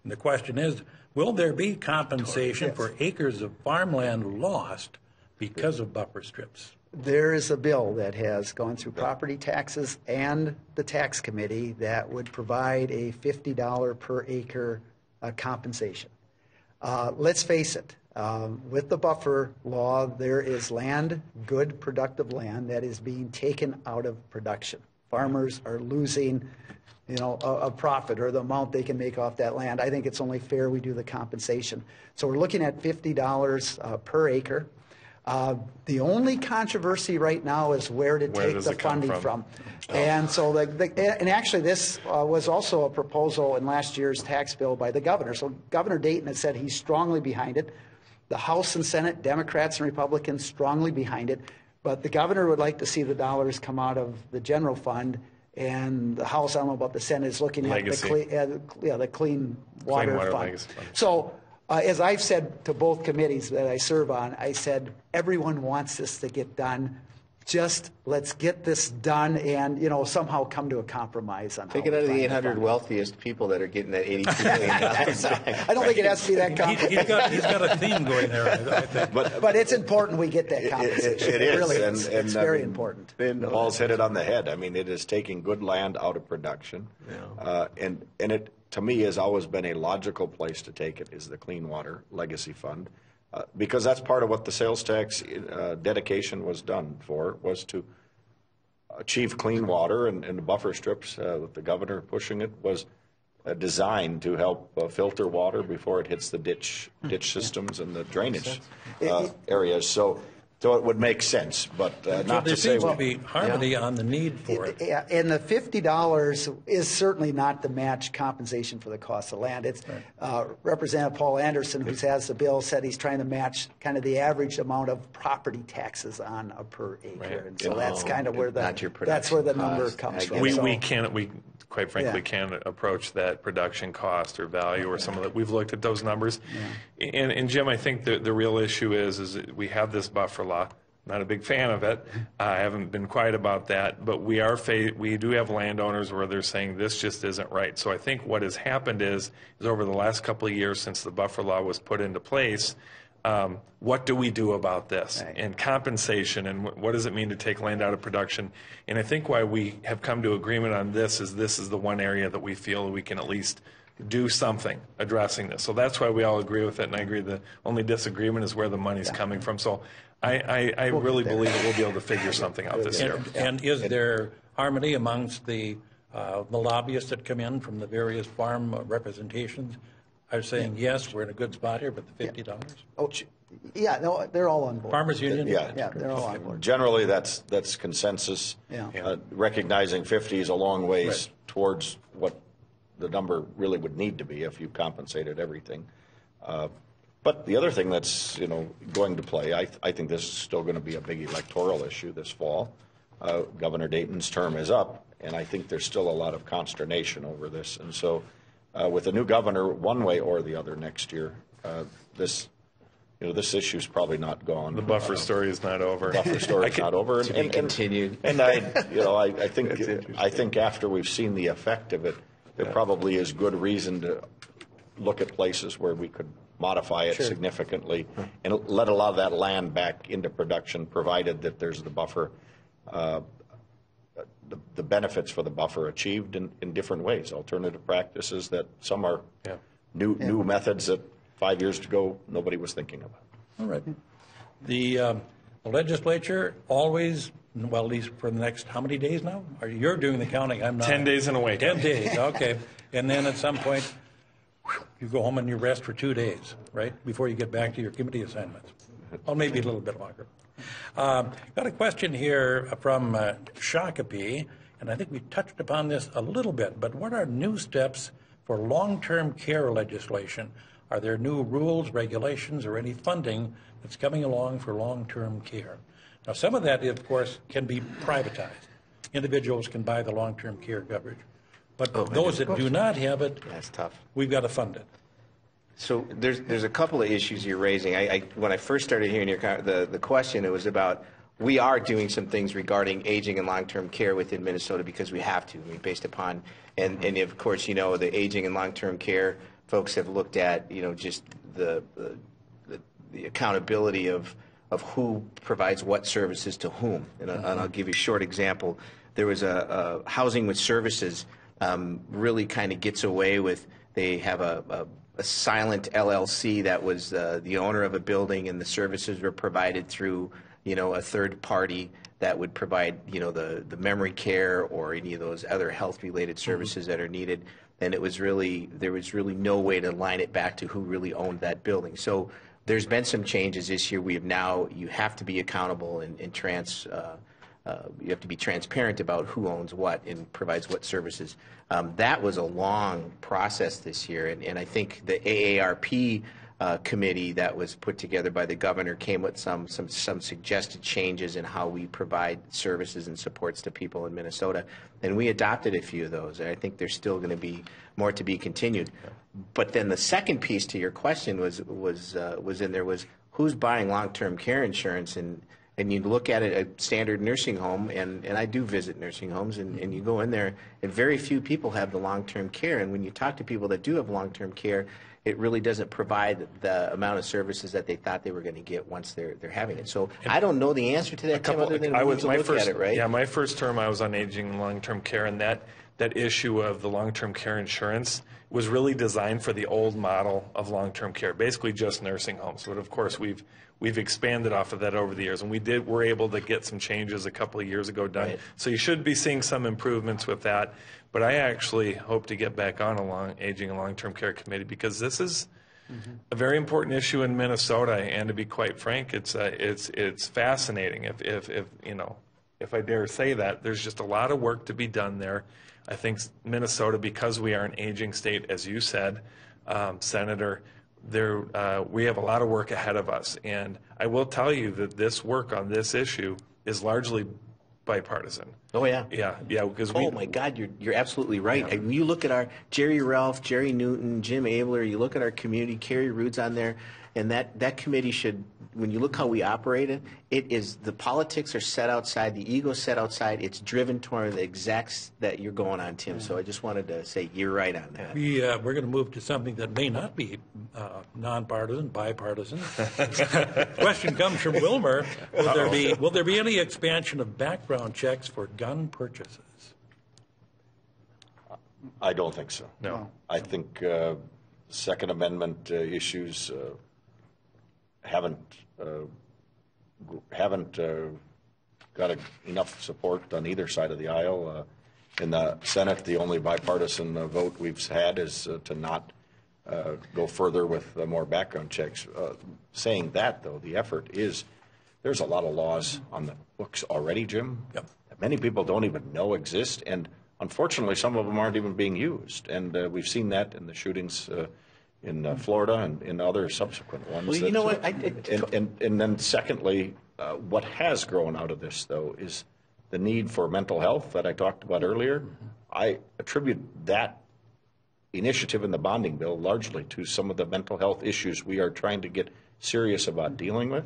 And the question is, will there be compensation for acres of farmland lost because of buffer strips? There is a bill that has gone through property taxes and the tax committee that would provide a $50 per acre uh, compensation. Uh, Let's face it, um, with the buffer law, there is land, good productive land, that is being taken out of production. Farmers are losing, you know, a, a profit or the amount they can make off that land. I think it's only fair we do the compensation. So we're looking at $50 uh, per acre. Uh, The only controversy right now is where to Where take the funding from? from. And so, the, the, and actually, this uh, was also a proposal in last year's tax bill by the governor. So Governor Dayton has said he's strongly behind it. The House and Senate, Democrats and Republicans, strongly behind it. But the governor would like to see the dollars come out of the general fund. And the House, I don't know about the Senate, is looking at the, cle- uh, yeah, the Clean Water Water Fund. Legacy Fund. So, uh, as I've said to both committees that I serve on, I said, everyone wants this to get done. Just let's get this done and, you know, somehow come to a compromise on Take it out of the 800 fund. wealthiest people that are getting that $82 million back. <laughs> I don't think it has to be that He, complicated, has got, he's got a theme going there, I- I think. But but it's important we get that It- it- compensation. It is. really and- is. and, It's I very mean, important. Paul's hit it on the head. I mean, it is taking good land out of production. Uh, And, and it, to me, has always been a logical place to take it, is the Clean Water Legacy Fund. Uh, Because that's part of what the sales tax uh, dedication was done for, was to achieve clean water and, and the buffer strips, uh, with the governor pushing it, was uh, designed to help uh, filter water before it hits the ditch, ditch systems and the drainage uh, areas. So, so it would make sense, but uh, not there to say. seems to well, be harmony on the need for it. Yeah, and the fifty dollars is certainly not the match compensation for the cost of land. It's uh, Representative Paul Anderson, who has the bill, said he's trying to match kind of the average amount of property taxes on a per acre, and so that's Oh, kind of where the that's where the number comes from. We, So- we can't, we, quite frankly, Yeah. can't approach that production cost or value or some of that. We've looked at those numbers. And, and Jim, I think the, the real issue is, is that we have this buffer law. Not a big fan of it. I haven't been quiet about that, but we are, fa- we do have landowners where they're saying this just isn't right. So I think what has happened is, is over the last couple of years since the buffer law was put into place, um, what do we do about this? And compensation, and wh- what does it mean to take land out of production? And I think why we have come to agreement on this is this is the one area that we feel we can at least do something addressing this. So that's why we all agree with it, and I agree the only disagreement is where the money's coming from. So I, I, I really believe that we'll be able to figure something out this year. And, and is there harmony amongst the, uh, the lobbyists that come in from the various farm representations? Are saying, yes, we're in a good spot here, but the fifty dollars? Oh, yeah, no, they're all on board. Farmers Union? Yeah. Yeah, they're all on board. Generally, that's, that's consensus. Yeah. Uh, Recognizing 50 is a long ways Right. towards what the number really would need to be if you compensated everything. Uh, But the other thing that's, you know, going to play, I, I think this is still going to be a big electoral issue this fall. Uh, Governor Dayton's term is up, and I think there's still a lot of consternation over this. And so uh, with a new governor, one way or the other next year, uh, this, you know, this issue's probably not gone. The buffer story is not over. The buffer <laughs> story is not over. To be continued. And I, you know, I, I think, <laughs> I think after we've seen the effect of it, there probably is good reason to look at places where we could modify it significantly and let a lot of that land back into production, provided that there's the buffer, uh, the, the benefits for the buffer achieved in, in different ways, alternative practices that some are Yeah. new, new methods that five years ago, nobody was thinking about. All right. The um, the legislature always, well, at least for the next, how many days now? Are you, you're doing the counting, I'm not. 10 days in a week. 10 days, okay. And then at some point, you go home and you rest for two days, right? Before you get back to your committee assignments. Well, maybe a little bit longer. Um, Got a question here from uh, Shakopee, and I think we touched upon this a little bit, but what are new steps for long-term care legislation? Are there new rules, regulations, or any funding that's coming along for long-term care? Now, some of that, of course, can be privatized. Individuals can buy the long-term care coverage. But those that do not have it, That's tough. we've got to fund it. So there's, there's a couple of issues you're raising. I, I, when I first started hearing your, the, the question, it was about, we are doing some things regarding aging and long-term care within Minnesota because we have to, I mean, based upon, and, and of course, you know, the aging and long-term care folks have looked at, you know, just the, the, the- accountability of, of who provides what services to whom. And, I- and I'll give you a short example. There was a, a Housing with Services um, really kind of gets away with, they have a, a, a silent LLC that was uh, the owner of a building and the services were provided through, you know, a third party that would provide, you know, the, the memory care or any of those other health-related services that are needed. And it was really, there was really no way to line it back to who really owned that building. So there's been some changes this year. We have now, you have to be accountable and, and trans, uh, uh, you have to be transparent about who owns what and provides what services. Um, that was a long process this year, and, and I think the AARP uh, committee that was put together by the governor came with some, some, some suggested changes in how we provide services and supports to people in Minnesota. And we adopted a few of those, and I think there's still going to be more to be continued. But then the second piece to your question was, was, uh, was in there was who's buying long-term care insurance and and you look at it, a standard nursing home, and, and I do visit nursing homes, and, and you go in there, and very few people have the long-term care. And when you talk to people that do have long-term care, it really doesn't provide the amount of services that they thought they were going to get once they're, they're having it. So I don't know the answer to that, Tim, other than I was my first, at it, right? Yeah, my first term I was on aging and long-term care, and that that issue of the long-term care insurance was really designed for the old model of long-term care, basically just nursing homes. But of course, we've we've expanded off of that over the years, and we did were able to get some changes a couple of years ago done. Right. So you should be seeing some improvements with that. But I actually hope to get back on a long aging and long-term care committee because this is a very important issue in Minnesota, and to be quite frank, it's uh, it's it's fascinating. If, if if you know, if I dare say that, there's just a lot of work to be done there. I think Minnesota, because we are an aging state, as you said, um, Senator, there uh, we have a lot of work ahead of us. And I will tell you that this work on this issue is largely bipartisan. Oh, yeah. Yeah, yeah, because we. Oh my God, you're you're absolutely right. And You look at our Jerry Relph, Jerry Newton, Jim Abeler. You look at our community. Carrie Ruud's on there, and that that committee should. When you look how we operate it, it is the politics are set outside, the ego set outside. It's driven toward the exacts that you're going on, Tim. So I just wanted to say you're right on that. We, uh, we're going to move to something that may not be uh, nonpartisan, bipartisan. <laughs> Question comes from Willmar. Will there be, will there be any expansion of background checks for gun purchases? I don't think so. No. I think uh, Second Amendment uh, issues uh, haven't uh, haven't uh, got a, enough support on either side of the aisle. Uh, in the Senate, the only bipartisan uh, vote we've had is uh, to not uh, go further with uh, more background checks. Uh, saying that, though, the effort is there's a lot of laws on the books already, Jim. Yep. that many people don't even know exist, and unfortunately, some of them aren't even being used. And uh, we've seen that in the shootings uh, in uh, Florida and in other subsequent ones. Well, you know uh, what? I- I- and, and, and then, secondly, uh, what has grown out of this, though, is the need for mental health that I talked about earlier. I attribute that initiative in the bonding bill largely to some of the mental health issues we are trying to get serious about dealing with,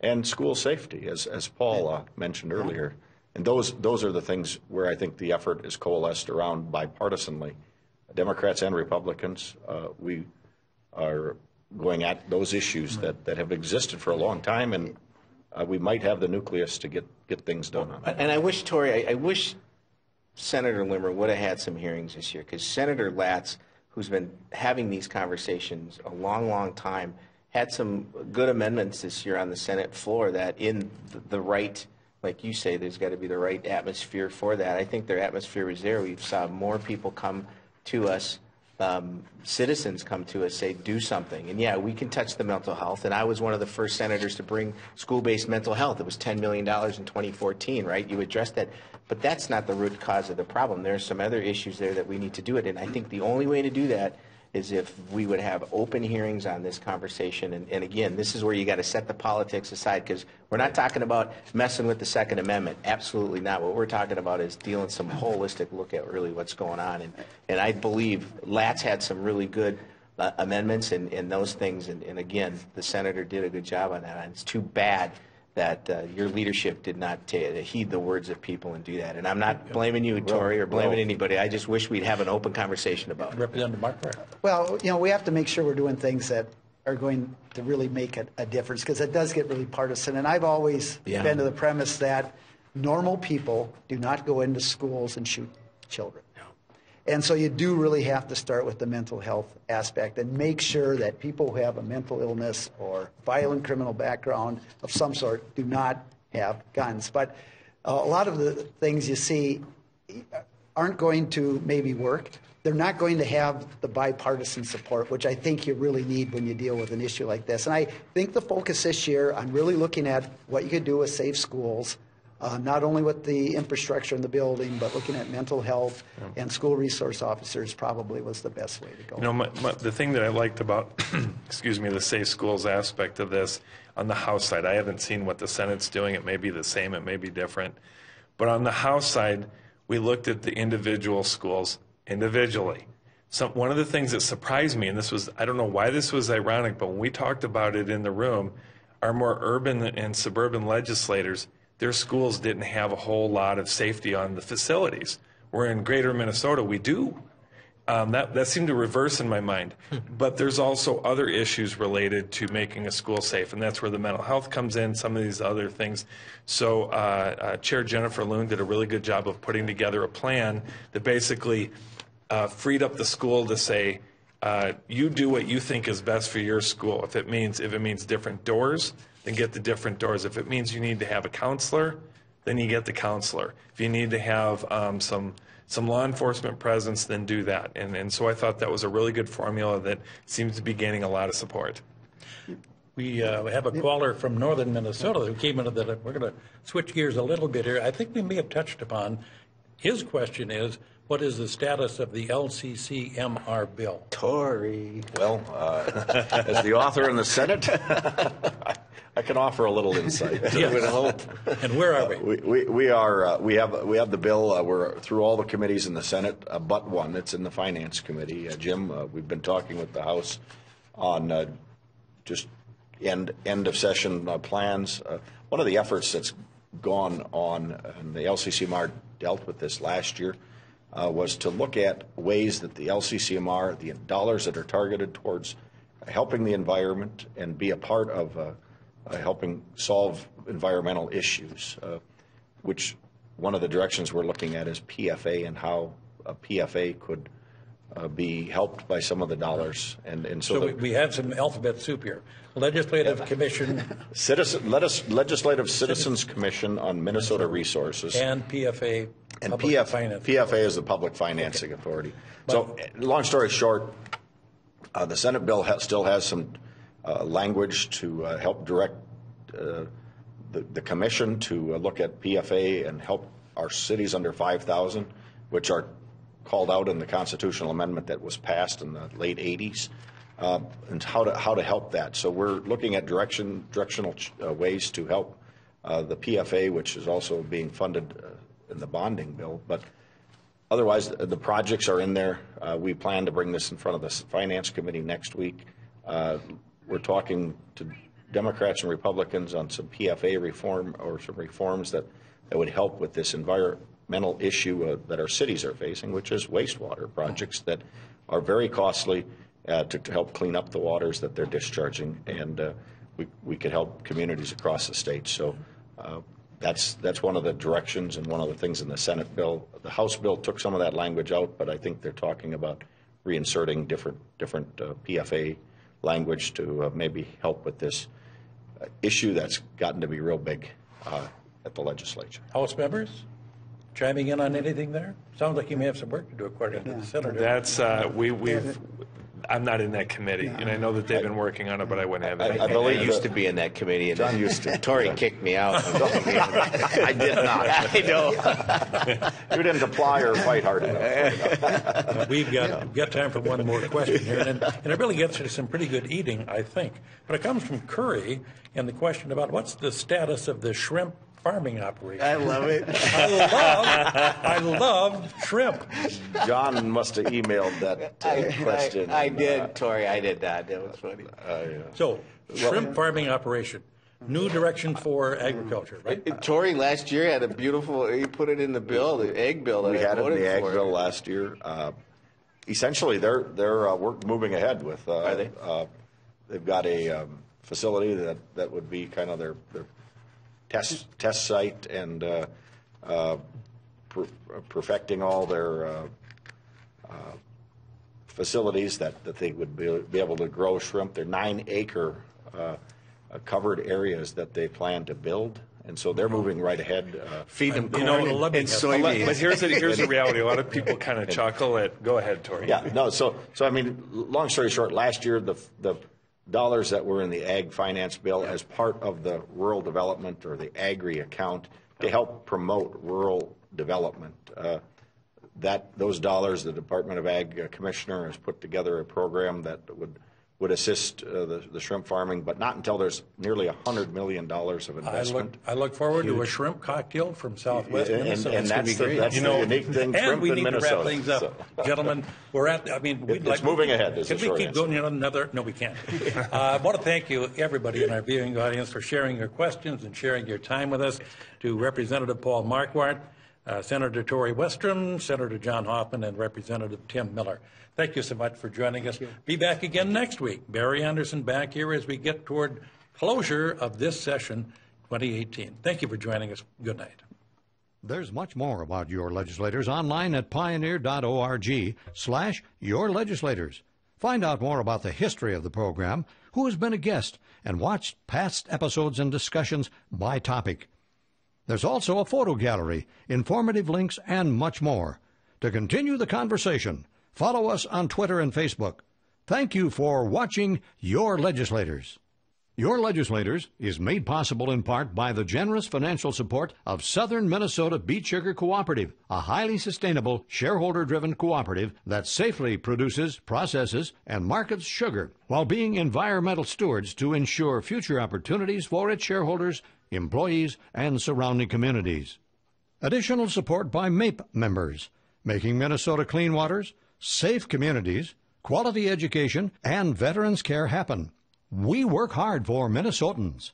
and school safety, as, as Paul uh, mentioned earlier. And those, those are the things where I think the effort is coalesced around bipartisanly. Democrats and Republicans, uh, we are going at those issues that, that have existed for a long time, and uh, we might have the nucleus to get, get things done on. And I wish, Torrey, I, I wish Senator Limmer would have had some hearings this year because Senator Latz, who's been having these conversations a long, long time, had some good amendments this year on the Senate floor that in the, the right, like you say, there's got to be the right atmosphere for that. I think their atmosphere was there. We saw more people come to us um, citizens come to us say do something. And yeah we can touch the mental health. And i was one of the first senators to bring school-based mental health. It was $10 million in 2014 right? You addressed that. But that's not the root cause of the problem. There are some other issues there that we need to do it. And i think the only way to do that is if we would have open hearings on this conversation. And, and again, this is where you got to set the politics aside because we're not talking about messing with the Second Amendment. Absolutely not. What we're talking about is dealing some holistic look at really what's going on. And, and I believe Latz had some really good uh, amendments and, and those things. And, and again, the senator did a good job on that. And it's too bad that uh, your leadership did not ta heed the words of people and do that. And I'm not blaming you, Torrey, or blaming well- anybody. I just wish we'd have an open conversation about it. Representative Mark Farrar. Well, you know, we have to make sure we're doing things that are going to really make a, a difference because it does get really partisan. And I've always Yeah. been to the premise that normal people do not go into schools and shoot children. And so you do really have to start with the mental health aspect and make sure that people who have a mental illness or violent criminal background of some sort do not have guns. But uh, a lot of the things you see aren't going to maybe work. They're not going to have the bipartisan support, which I think you really need when you deal with an issue like this. And I think the focus this year on really looking at what you could do with safe schools, uh, not only with the infrastructure in the building, but looking at mental health and school resource officers probably was the best way to go. You know, my, my, the thing that I liked about, <clears throat> excuse me, the safe schools aspect of this on the House side, I haven't seen what the Senate's doing. It may be the same, it may be different. But on the House side, we looked at the individual schools individually. So one of the things that surprised me, and this was, I don't know why this was ironic, but when we talked about it in the room, our more urban and suburban legislators, their schools didn't have a whole lot of safety on the facilities. Where in greater Minnesota, we do. Um, that, that seemed to reverse in my mind. But there's also other issues related to making a school safe, and that's where the mental health comes in, some of these other things. So, uh, uh, Chair Jennifer Loon did a really good job of putting together a plan that basically uh, freed up the school to say, uh, you do what you think is best for your school. If it means if it means different doors, then get the different doors. If it means you need to have a counselor, then you get the counselor. If you need to have um, some some law enforcement presence, then do that. And and so I thought that was a really good formula that seems to be gaining a lot of support. We uh, have a caller from northern Minnesota who came into the, we're going to switch gears a little bit here. I think we may have touched upon, his question is, what is the status of the LCCMR bill? Torrey. Well, uh, <laughs> as the author in the Senate, <laughs> I can offer a little insight. You would hope. And where are we? We, we, we are uh, we have we have the bill. Uh, we're through all the committees in the Senate, uh, but one. It's in the Finance Committee. Uh, Jim, uh, we've been talking with the House on uh, just end end of session uh, plans. Uh, one of the efforts that's gone on, and the LCCMR dealt with this last year, uh, was to look at ways that the LCCMR, the dollars that are targeted towards helping the environment and be a part of uh, uh, helping solve environmental issues, uh, which one of the directions we're looking at is PFA and how a PFA could uh, be helped by some of the dollars. And, and so, So the we- we have some alphabet soup here. Legislative Commission <laughs> citizen, let us, Legislative Citizens Commission on Minnesota Resources. and PFA. And PF. PFA is the Public Financing Authority. So, long story short, uh, the Senate bill ha- still has some uh, language to uh, help direct uh, the, the commission to uh, look at PFA and help our cities under 5,000, which are called out in the constitutional amendment that was passed in the late 80s, uh, and how to how to help that. So we're looking at direction directional uh, ways to help uh, the PFA, which is also being funded uh, in the bonding bill, but. Otherwise, the the projects are in there. Uh, We plan to bring this in front of the Finance Committee next week. Uh, We're talking to Democrats and Republicans on some PFA reform or some reforms that, that would help with this environmental issue uh, that our cities are facing, which is wastewater projects that are very costly uh, to, to help clean up the waters that they're discharging. And uh, we, we could help communities across the state. So uh, that's, that's one of the directions and one of the things in the Senate bill. The House bill took some of that language out, but I think they're talking about reinserting different, different uh, PFA language to uh, maybe help with this issue that's gotten to be real big at the legislature. House members? Chiming in on anything there? Sounds like you may have some work to do according to the senator. That's, uh, we, we've, I'm not in that committee, and I know that they've been working on it, but I wouldn't have I. I I believe used to be in that committee, and John used to. Torrey kicked me out. I did not. <laughs> I know. You didn't apply or fight hard enough. <laughs> We've got, we've got time for one more question here, and, and it really gets to some pretty good eating, I think. But it comes from Curry, and the question about what's the status of the shrimp farming operation? I love it. <laughs> I love, I love shrimp. John must have emailed that uh, I, question. I, I uh, did, Torrey. I did that. That was funny. So, shrimp farming operation, new direction for agriculture, right? Torrey last year had a beautiful. He put it in the bill, the egg bill that We I had it in the ag for. bill last year. Uh, Essentially, they're, they're, uh, we're moving ahead with. uh, Are they? uh, They've got a um, facility that, that would be kind of their, their test, test site and uh, uh, per- perfecting all their uh, uh, facilities that, that they would be, be able to grow shrimp. They're nine acre uh, uh, covered areas that they plan to build. And so they're moving right ahead. uh, Feed them You know, corn it'll let me and have- soybeans. But here's the, here's the <laughs> reality. A lot of people kind of chuckle at, go ahead, Torrey. Yeah, no, so, so I mean, long story short, last year, the, the dollars that were in the ag finance bill as part of the rural development or the agri account to help promote rural development, uh, that, those dollars, the Department of Ag uh, Commissioner has put together a program that would, would assist uh, the, the shrimp farming, but not until there's nearly $100 million of I look, investment. I look forward to a shrimp cocktail from Southwest And- and- Minnesota. and It's gonna that's be the- great. that's You the know, unique thing, And shrimp we in need to wrap Minnesota. things up. so. Gentlemen, we're at, I mean, <laughs> we'd it's like. moving ahead is Can we keep answer. going another, no, we can't. Uh, I want to thank you, everybody in our viewing audience, for sharing your questions and sharing your time with us. To Representative Paul Marquart, uh, Senator Torrey Westrom, Senator John Hoffman, and Representative Tim Miller. Thank you so much for joining us. Be back again next week. Barry Anderson back here as we get toward closure of this session 2018. Thank you for joining us. Good night. There's much more about your legislators online at pioneer.org slash your legislators. Find out more about the history of the program, who has been a guest, and watch past episodes and discussions by topic. There's also a photo gallery, informative links, and much more. To continue the conversation, follow us on Twitter and Facebook. Thank you for watching Your Legislators. Your Legislators is made possible in part by the generous financial support of Southern Minnesota Beet Sugar Cooperative, a highly sustainable, shareholder driven cooperative that safely produces, processes, and markets sugar while being environmental stewards to ensure future opportunities for its shareholders, employees, and surrounding communities. Additional support by MAPE members, making Minnesota clean waters, safe communities, quality education, and veterans care happen. We work hard for Minnesotans.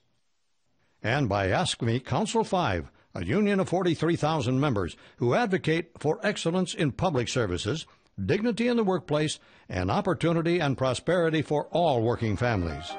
And by AFSCME Council 5, a union of 43,000 members who advocate for excellence in public services, dignity in the workplace, and opportunity and prosperity for all working families.